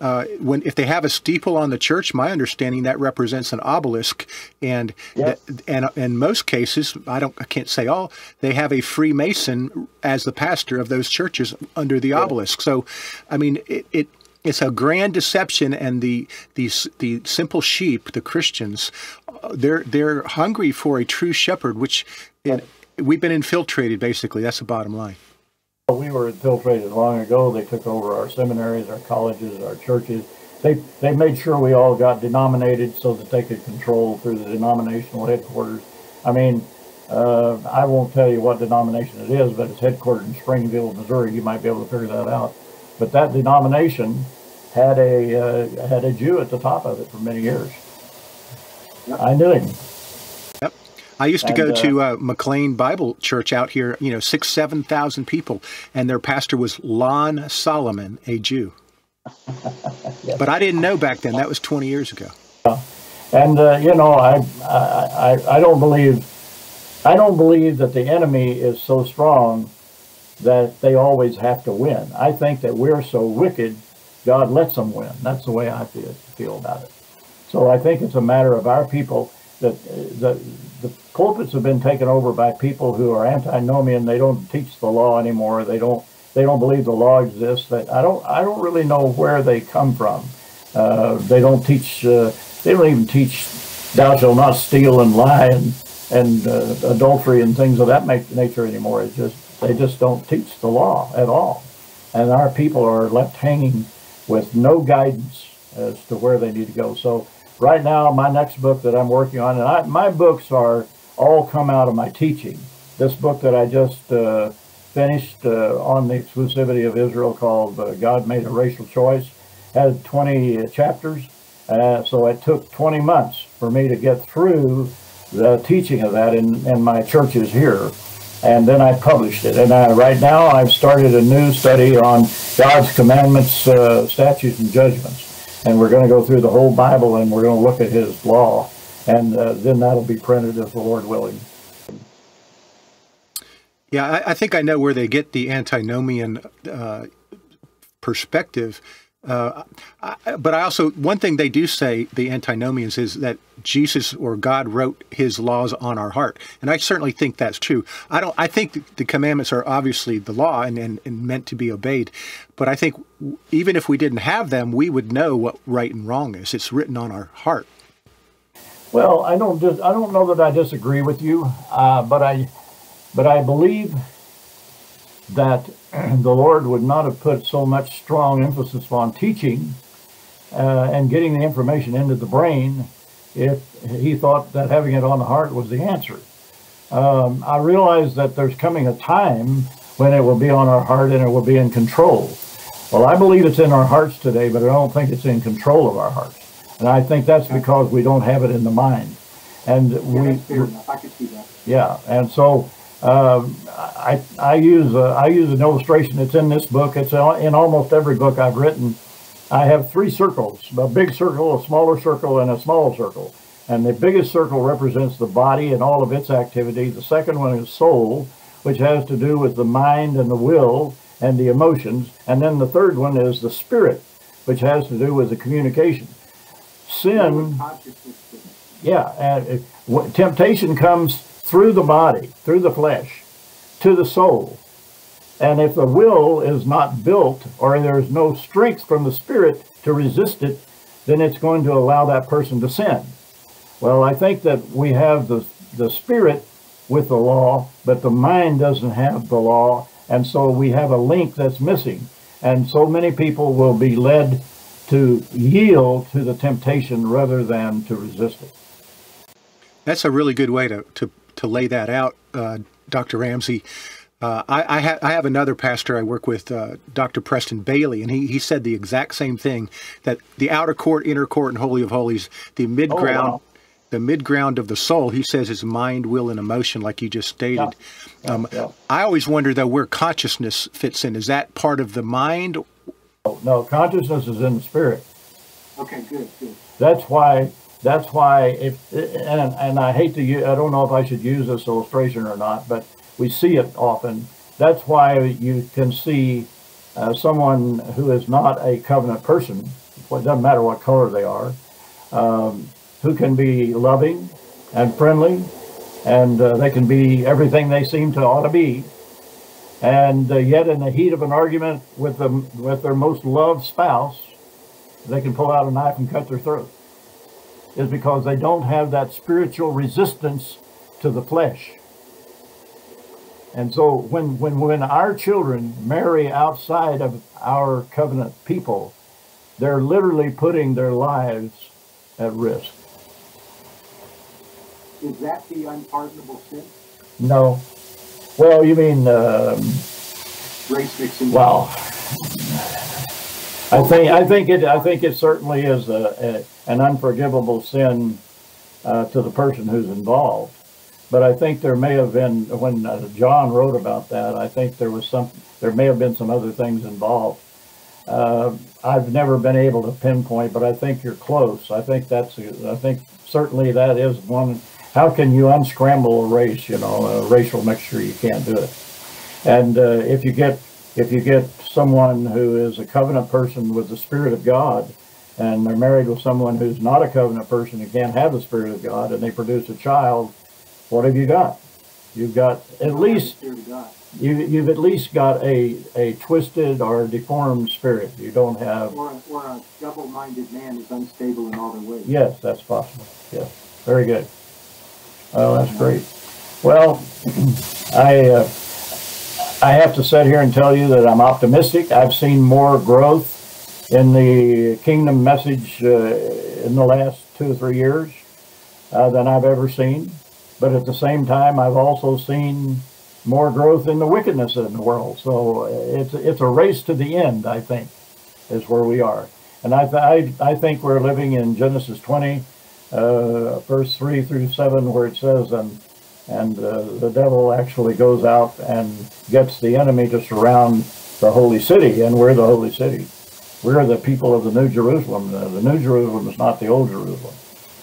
uh, when if they have a steeple on the church, my understanding that represents an obelisk, and Yes. th- and in most cases, I don't, I can't say all, they have a Freemason as the pastor of those churches under the obelisk. So, I mean, it. it it's a grand deception, and the these the simple sheep, the Christians, uh, they're they're hungry for a true shepherd, which we've been infiltrated. Basically, that's the bottom line. We were infiltrated long ago. They took over our seminaries, our colleges, our churches. They they made sure we all got denominated so that they could control through the denominational headquarters. I mean, uh, I won't tell you what denomination it is, but it's headquartered in Springfield, Missouri. You might be able to figure that out. But that denomination had a uh, had a Jew at the top of it for many years. I knew him. I used to And, go uh, to uh, McLean Bible Church out here, you know, six, 7,000 people, and their pastor was Lon Solomon, a Jew. But I didn't know back then. That was 20 years ago. And uh, you know, I, I I don't believe I don't believe that the enemy is so strong that they always have to win. I think that we're so wicked, God lets them win. That's the way I feel feel about it. So I think it's a matter of our people that uh, the pulpits have been taken over by people who are antinomian. They don't teach the law anymore. They don't they don't believe the law exists. That I don't I don't really know where they come from. Uh, they don't teach. Uh, they don't even teach thou shalt not steal and lie and and uh, adultery and things of that nature anymore. It's just they just don't teach the law at all, and our people are left hanging with no guidance as to where they need to go. So right now, my next book that I'm working on, and I, my books are all come out of my teaching. This book that I just uh, finished uh, on the exclusivity of Israel called uh, God Made a Racial Choice had 20 chapters. Uh, so it took 20 months for me to get through the teaching of that in, in my churches here. And then I published it. And I, right now I've started a new study on God's commandments, uh, statutes, and judgments. And we're going to go through the whole Bible and we're going to look at His law. And uh, then that'll be printed if the Lord willing. Yeah, I, I think I know where they get the antinomian uh, perspective. Uh, I, but I also, one thing they do say, the antinomians, is that Jesus or God wrote his laws on our heart. And I certainly think that's true. I don't, I think the commandments are obviously the law and, and, and meant to be obeyed. But I think even if we didn't have them, we would know what right and wrong is. It's written on our heart. Well, I don't dis- I don't know that I disagree with you, uh, but I but I believe that the Lord would not have put so much strong emphasis on teaching uh, and getting the information into the brain if he thought that having it on the heart was the answer. Um, I realize that there's coming a time when it will be on our heart and it will be in control. Well, I believe it's in our hearts today, but I don't think it's in control of our hearts. And I think that's because we don't have it in the mind. And we, that's fair enough. I can see that. yeah, and so Um, I, I use a, I use an illustration that's in this book. It's in almost every book I've written. I have three circles: a big circle, a smaller circle, and a small circle. And the biggest circle represents the body and all of its activity. The second one is soul, which has to do with the mind and the will and the emotions. And then the third one is the spirit, which has to do with the communication. Sin, yeah, it, temptation comes through the body, through the flesh, to the soul. And if the will is not built or there's no strength from the spirit to resist it, then it's going to allow that person to sin. Well, I think that we have the, the spirit with the law, but the mind doesn't have the law. And so we have a link that's missing. And so many people will be led to yield to the temptation rather than to resist it. That's a really good way to, to, to lay that out, uh, Dr. Ramsey. Uh, I, I, ha- I, have another pastor I work with, uh, Dr. Preston Bailey, and he, he said the exact same thing that the outer court, inner court, and holy of holies, the mid ground, oh, wow the mid ground of the soul, he says, is mind, will, and emotion, like you just stated. Yeah. Um, yeah. I always wonder, though, where consciousness fits in. Is that part of the mind? No, no, consciousness is in the spirit. Okay, good, good. That's why. That's why. If and and I hate to use. I don't know if I should use this illustration or not, but we see it often. That's why you can see uh, someone who is not a covenant person. It doesn't matter what color they are. Um, who can be loving and friendly, and uh, they can be everything they seem to ought to be. And uh, yet, in the heat of an argument with them, with their most loved spouse, they can pull out a knife and cut their throat. Is because they don't have that spiritual resistance to the flesh. And so, when when when our children marry outside of our covenant people, they're literally putting their lives at risk. Is that the unpardonable sin? No. Well, you mean um, race mixing? Well, I think I think it I think it certainly is a, a an unforgivable sin uh, to the person who's involved. But I think there may have been when uh, John wrote about that. I think there was some there may have been some other things involved. Uh, I've never been able to pinpoint, but I think you're close. I think that's I think certainly that is one how can you unscramble a race, you know, a racial mixture? You can't do it. And uh, if you get if you get someone who is a covenant person with the Spirit of God, and they're married with someone who's not a covenant person who can't have the Spirit of God, and they produce a child, what have you got? You've got at least you you've at least got a a twisted or deformed spirit. You don't have or a, or a double-minded man is unstable in all their ways. Yes, that's possible. Yes, very good. Oh, that's great. Well, I uh, I have to sit here and tell you that I'm optimistic. I've seen more growth in the kingdom message uh, in the last two or three years uh, than I've ever seen. But at the same time, I've also seen more growth in the wickedness in the world. So uh, it's it's a race to the end. I think is where we are, and I I, I think we're living in Genesis 20 uh, verse 3 through 7, where it says, and, and uh, the devil actually goes out and gets the enemy to surround the holy city, and we're the holy city. We're the people of the New Jerusalem. The, the New Jerusalem is not the Old Jerusalem.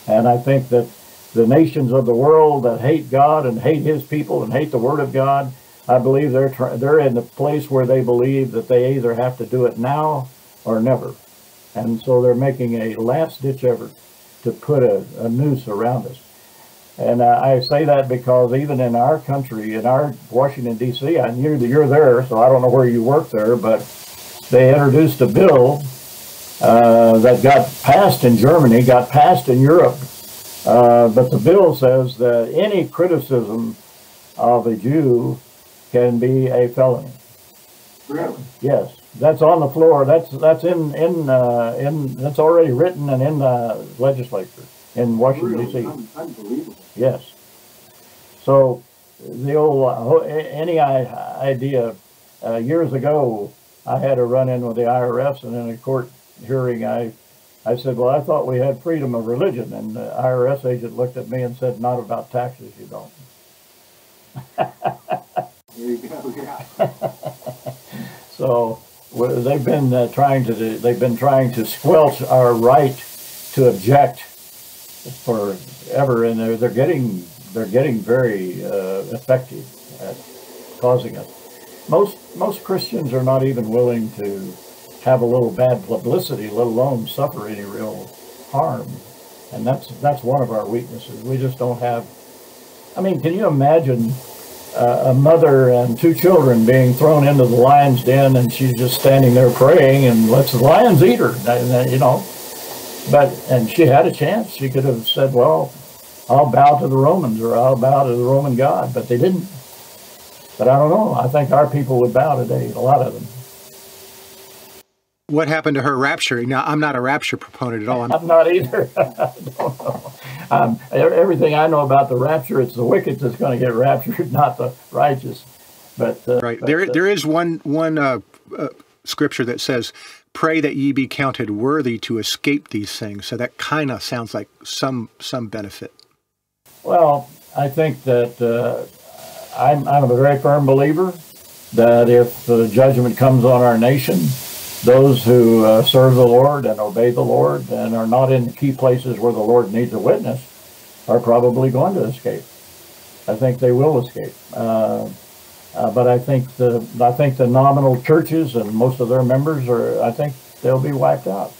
And I think that the nations of the world that hate God and hate his people and hate the Word of God, I believe they're, they're in the place where they believe that they either have to do it now or never. And so they're making a last-ditch effort to put a, a noose around us. And uh, I say that because even in our country, in our Washington, D.C., I knew that you're there, so I don't know where you work there, but they introduced a bill uh, that got passed in Germany, got passed in Europe. Uh, but the bill says that any criticism of a Jew can be a felony. Really? Yes that's on the floor. That's that's in in uh, in that's already written and in the legislature in Washington really? D.C. unbelievable. Yes. So the old any idea uh, years ago, I had a run in with the IRS, and in a court hearing, I I said, "Well, I thought we had freedom of religion," and the IRS agent looked at me and said, "Not about taxes, you don't." There you go, yeah. So they've been uh, trying to they've been trying to squelch our right to object forever, and they're they're getting they're getting very uh, effective at causing it. Most most Christians are not even willing to have a little bad publicity, let alone suffer any real harm, and that's that's one of our weaknesses. We just don't have. I mean, can you imagine? uh, a mother and two children being thrown into the lion's den, and she's just standing there praying and lets the lions eat her. You know, but and she had a chance. She could have said, "Well, I'll bow to the Romans or I'll bow to the Roman God," but they didn't. But I don't know. I think our people would bow today. A lot of them. What happened to her rapture? Now, I'm not a rapture proponent at all. I'm, I'm not either. I don't know. Um, everything I know about the rapture, it's the wicked that's going to get raptured, not the righteous. But uh, right but, there, uh, there is one one uh, uh, scripture that says, "Pray that ye be counted worthy to escape these things." So that kind of sounds like some some benefit. Well, I think that uh, I'm, I'm a very firm believer that if the judgment comes on our nation, those who uh, serve the Lord and obey the Lord and are not in key places where the Lord needs a witness are probably going to escape. I think they will escape. Uh, uh, but I think the I think the nominal churches and most of their members are I think they'll be wiped out.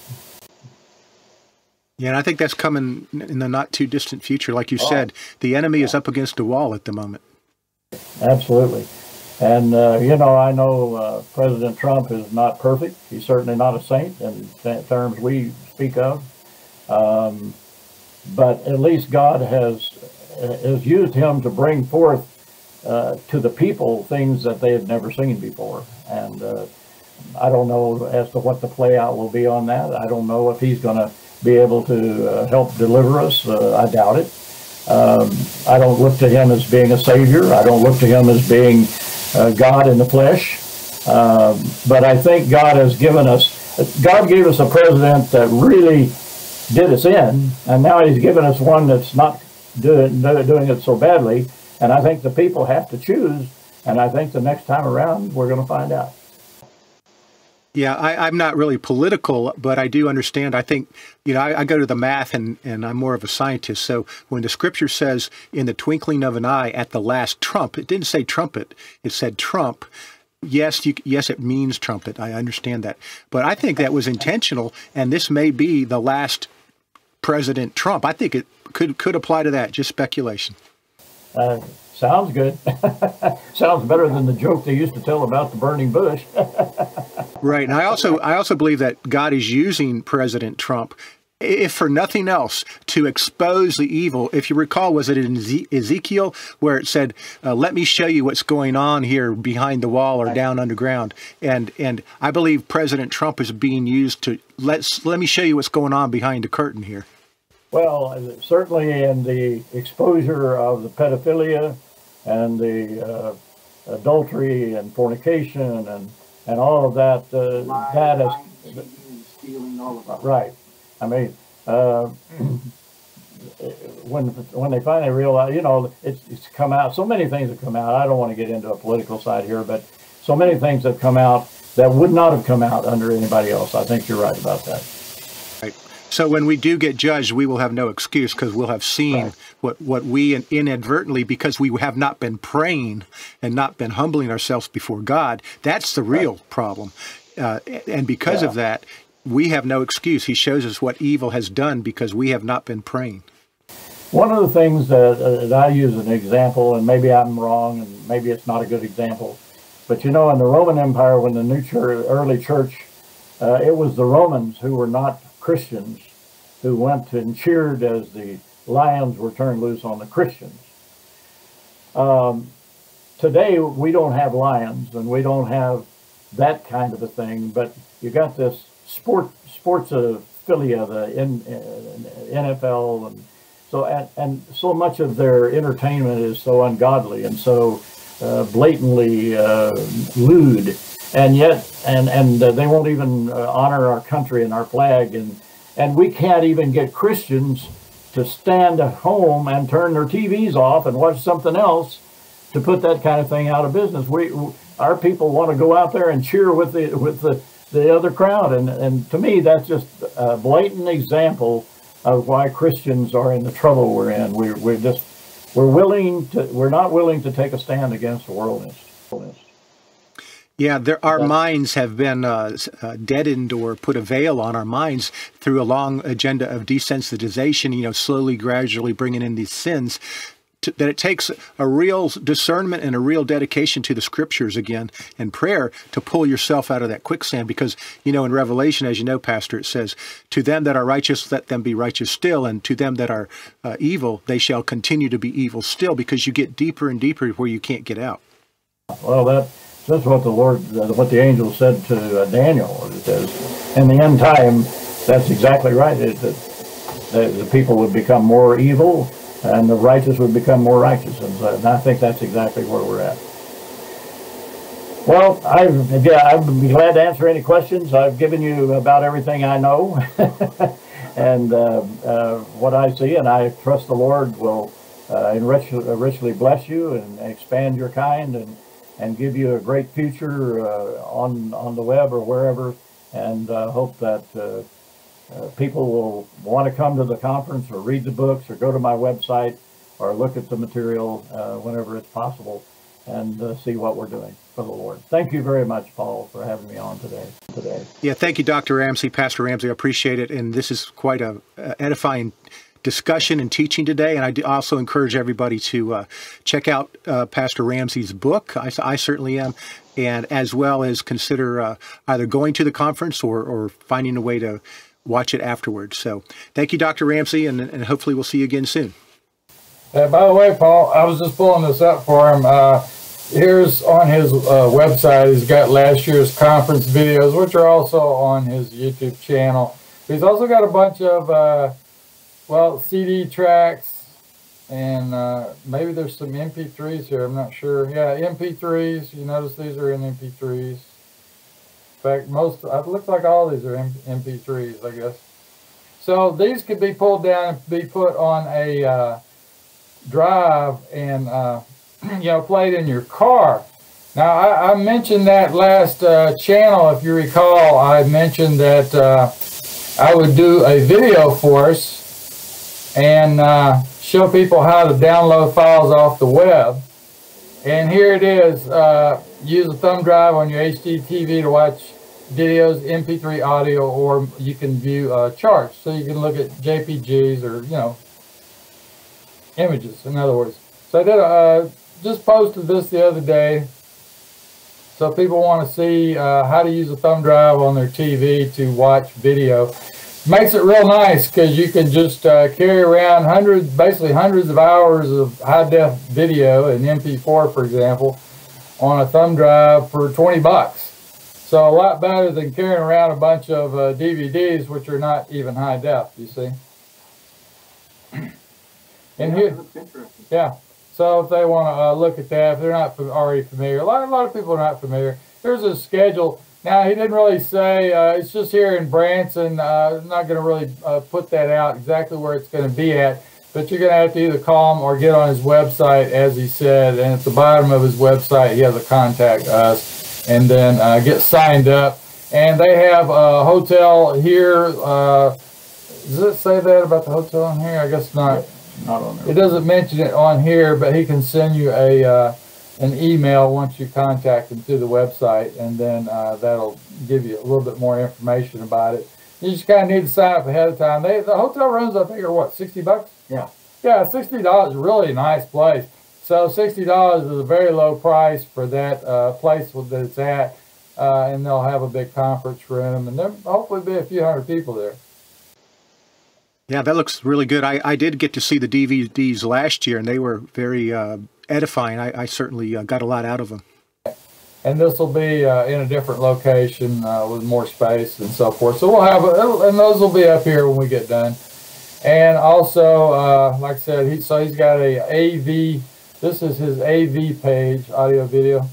Yeah, and I think that's coming in the not too distant future. Like you Oh. said, the enemy is up against a wall at the moment. Absolutely. And, uh, you know, I know uh, President Trump is not perfect. He's certainly not a saint in th- terms we speak of. Um, but at least God has, has used him to bring forth uh, to the people things that they had never seen before. And uh, I don't know as to what the play out will be on that. I don't know if he's going to be able to uh, help deliver us. Uh, I doubt it. Um, I don't look to him as being a savior. I don't look to him as being uh, God in the flesh. Um, but I think God has given us, God gave us a president that really did us in, and now he's given us one that's not doing, doing it so badly. And I think the people have to choose, and I think the next time around we're going to find out. Yeah, I, I'm not really political, but I do understand. I think, you know, I, I go to the math and, and I'm more of a scientist. So when the scripture says in the twinkling of an eye at the last trump, it didn't say trumpet, it said trump. Yes, you, yes, it means trumpet. I understand that. But I think that was intentional, and this may be the last President Trump. I think it could could apply to that. Just speculation. Uh, sounds good. sounds better than the joke they used to tell about the burning bush. Right. And I also I also believe that God is using President Trump if for nothing else, to expose the evil. If you recall, was it in Ezekiel where it said, uh, "Let me show you what's going on here behind the wall or down underground"? And and I believe President Trump is being used to let's let me show you what's going on behind the curtain here. Well, certainly in the exposure of the pedophilia and the uh, adultery and fornication and, and all of that, uh, Lying, that lying, is cheating, stealing, all of that. right. I mean, uh, when when they finally realize, you know, it's, it's come out. So many things have come out. I don't want to get into a political side here, but so many things have come out that would not have come out under anybody else. I think you're right about that. So when we do get judged, we will have no excuse because we'll have seen Right. what, what we inadvertently, because we have not been praying and not been humbling ourselves before God, that's the real problem. Uh, and because of that, we have no excuse. He shows us what evil has done because we have not been praying. One of the things that, uh, that I use as an example, and maybe I'm wrong, and maybe it's not a good example, but you know, in the Roman Empire, when the new church, early church, uh, it was the Romans who were not Christians who went and cheered as the lions were turned loose on the Christians. Um, today, we don't have lions, and we don't have that kind of a thing, but you got this sport sports affiliate, the N, uh, NFL, and so and, and so much of their entertainment is so ungodly and so uh, blatantly uh, lewd, and yet and and uh, they won't even uh, honor our country and our flag, and and we can't even get Christians to stand at home and turn their TVs off and watch something else to put that kind of thing out of business. We, our people want to go out there and cheer with the with the, the other crowd, and and to me that's just a blatant example of why Christians are in the trouble we're in. We're we're just we're willing to we're not willing to take a stand against the worldliness. Yeah, there, our minds have been uh, uh, deadened or put a veil on our minds through a long agenda of desensitization, you know, slowly, gradually bringing in these sins. To, that it takes a real discernment and a real dedication to the scriptures again and prayer to pull yourself out of that quicksand. Because, you know, in Revelation, as you know, Pastor, it says, To them that are righteous, let them be righteous still, and to them that are uh, evil, they shall continue to be evil still, because you get deeper and deeper where you can't get out. Well, that that's what the Lord, uh, what the angel said to uh, Daniel. It says, in the end time, that's exactly right. It, the, the people would become more evil, and the righteous would become more righteous. And, so, I think that's exactly where we're at. Well, I, yeah, I'd be glad to answer any questions. I've given you about everything I know and uh, uh, what I see, and I trust the Lord will uh, enrich, richly bless you and expand your kind and and give you a great future uh, on on the web or wherever. And uh, hope that uh, uh, people will want to come to the conference or read the books or go to my website or look at the material uh, whenever it's possible and uh, see what we're doing for the Lord. Thank you very much, Paul, for having me on today. Today. Yeah, thank you, Dr. Ramsey, Pastor Ramsey. I appreciate it, and this is quite a edifying discussion and teaching today. And I also encourage everybody to uh, check out uh, Pastor Ramsey's book. I, I, certainly am. And as well as consider uh, either going to the conference or, or finding a way to watch it afterwards. So thank you, Dr. Ramsey, and, and hopefully we'll see you again soon. Uh, by the way, Paul, I was just pulling this up for him. Uh, here's on his uh, website, he's got last year's conference videos, which are also on his YouTube channel. He's also got a bunch of well, CD tracks, and uh, maybe there's some MP3s here. I'm not sure. Yeah, MP3s. You notice these are in MP3s. In fact, most, it looks like all these are MP3s, I guess. So these could be pulled down and be put on a uh, drive and, uh, you know, played in your car. Now, I, I mentioned that last uh, channel, if you recall, I mentioned that uh, I would do a video for us and uh, show people how to download files off the web. And here it is. Uh, use a thumb drive on your HD TV to watch videos, MP3 audio, or you can view uh, charts. So you can look at JPGs or, you know, images, in other words. So I did uh, just posted this the other day. So people want to see uh, how to use a thumb drive on their TV to watch video makes it real nice because you can just uh, carry around hundreds, basically hundreds of hours of high def video in MP4, for example, on a thumb drive for 20 bucks. So a lot better than carrying around a bunch of uh, DVDs, which are not even high def. You see. And yeah, here, yeah. So if they want to uh, look at that, if they're not already familiar, a lot, a lot of people are not familiar. Here's a schedule now, he didn't really say, uh, it's just here in Branson. Uh, I'm not going to really uh, put that out exactly where it's going to be at, but you're going to have to either call him or get on his website, as he said. And at the bottom of his website, he has a contact us and then uh, get signed up. And they have a hotel here. Uh, does it say that about the hotel on here? I guess not. Not on there. It doesn't mention it on here, but he can send you a uh, an email once you contact them through the website, and then uh, that'll give you a little bit more information about it. You just kind of need to sign up ahead of time. They the hotel rooms I think are what sixty bucks. Yeah. Yeah, sixty dollars. Really nice place. So sixty dollars is a very low price for that uh, place that it's at, uh, and they'll have a big conference room, and there'll hopefully be a few hundred people there. Yeah, that looks really good. I, I did get to see the DVDs last year, and they were very uh, edifying. I, I certainly uh, got a lot out of them. And this will be uh, in a different location uh, with more space and so forth. So we'll have, and those will be up here when we get done. And also, uh, like I said, he, so he's got a AV, this is his AV page, audio video,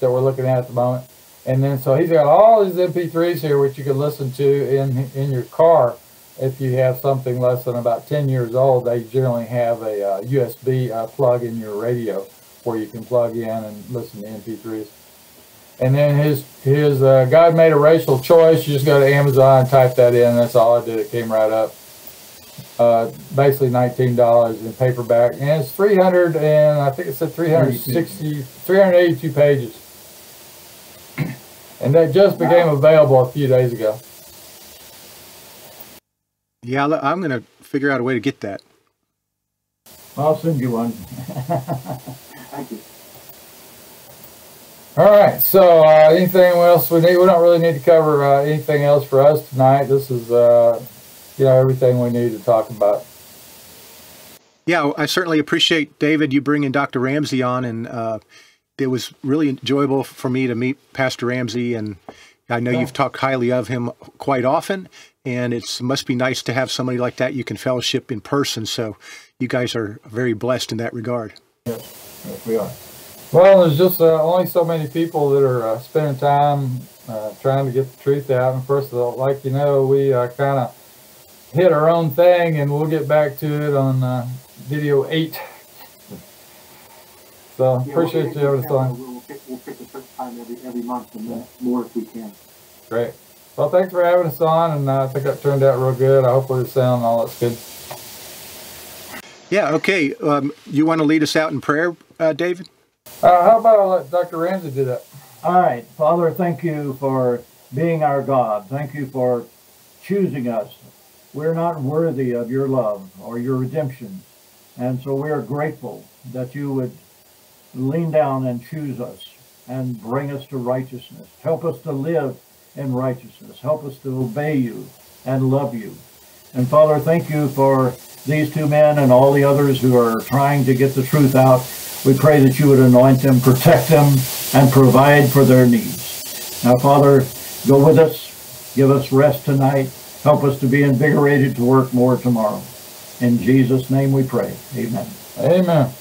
that we're looking at at the moment. And then, so he's got all these MP3s here, which you can listen to in, in your car if you have something less than about 10 years old, they generally have a uh, USB uh, plug in your radio where you can plug in and listen to MP3s. And then his his uh, God made a racial choice. You just go to Amazon, type that in. That's all I did. It came right up. Uh, basically nineteen dollars in paperback, and it's three hundred and I think it said 360, 382 pages. And that just became available a few days ago. Yeah, I'll- I'm going to figure out a way to get that. I'll send you one. Thank you. All right. So, uh, anything else we need? We don't really need to cover uh, anything else for us tonight. This is, uh, you know, everything we need to talk about. Yeah, I certainly appreciate David you bringing Dr. Ramsey on, and uh, it was really enjoyable for me to meet Pastor Ramsey, and I know you've talked highly of him quite often, and it's must be nice to have somebody like that you can fellowship in person. So, you guys are very blessed in that regard. Yes, we are. Well, there's just uh, only so many people that are uh, spending time uh, trying to get the truth out. And first of all, like you know, we uh, kind of hit our own thing, and we'll get back to it on uh, video eight. So Yeah, appreciate we'll- you having us on. We'll pick, we'll pick a certain time every, every month and then more if we can. Great. Well, thanks for having us on, and uh, I think that turned out real good. I hope the sound and all that's good. Yeah, okay. Um, you want to lead us out in prayer, uh, David? Uh, how about I let Dr. Ramsey do that? All right, Father, thank you for being our God. Thank you for choosing us. We're not worthy of your love or your redemption. And so we are grateful that you would lean down and choose us and bring us to righteousness. Help us to live in righteousness. Help us to obey you and love you. And Father, thank you for these two men and all the others who are trying to get the truth out. We pray that you would anoint them, protect them, and provide for their needs. Now, Father, go with us. Give us rest tonight. Help us to be invigorated to work more tomorrow. In Jesus' name we pray. Amen. Amen.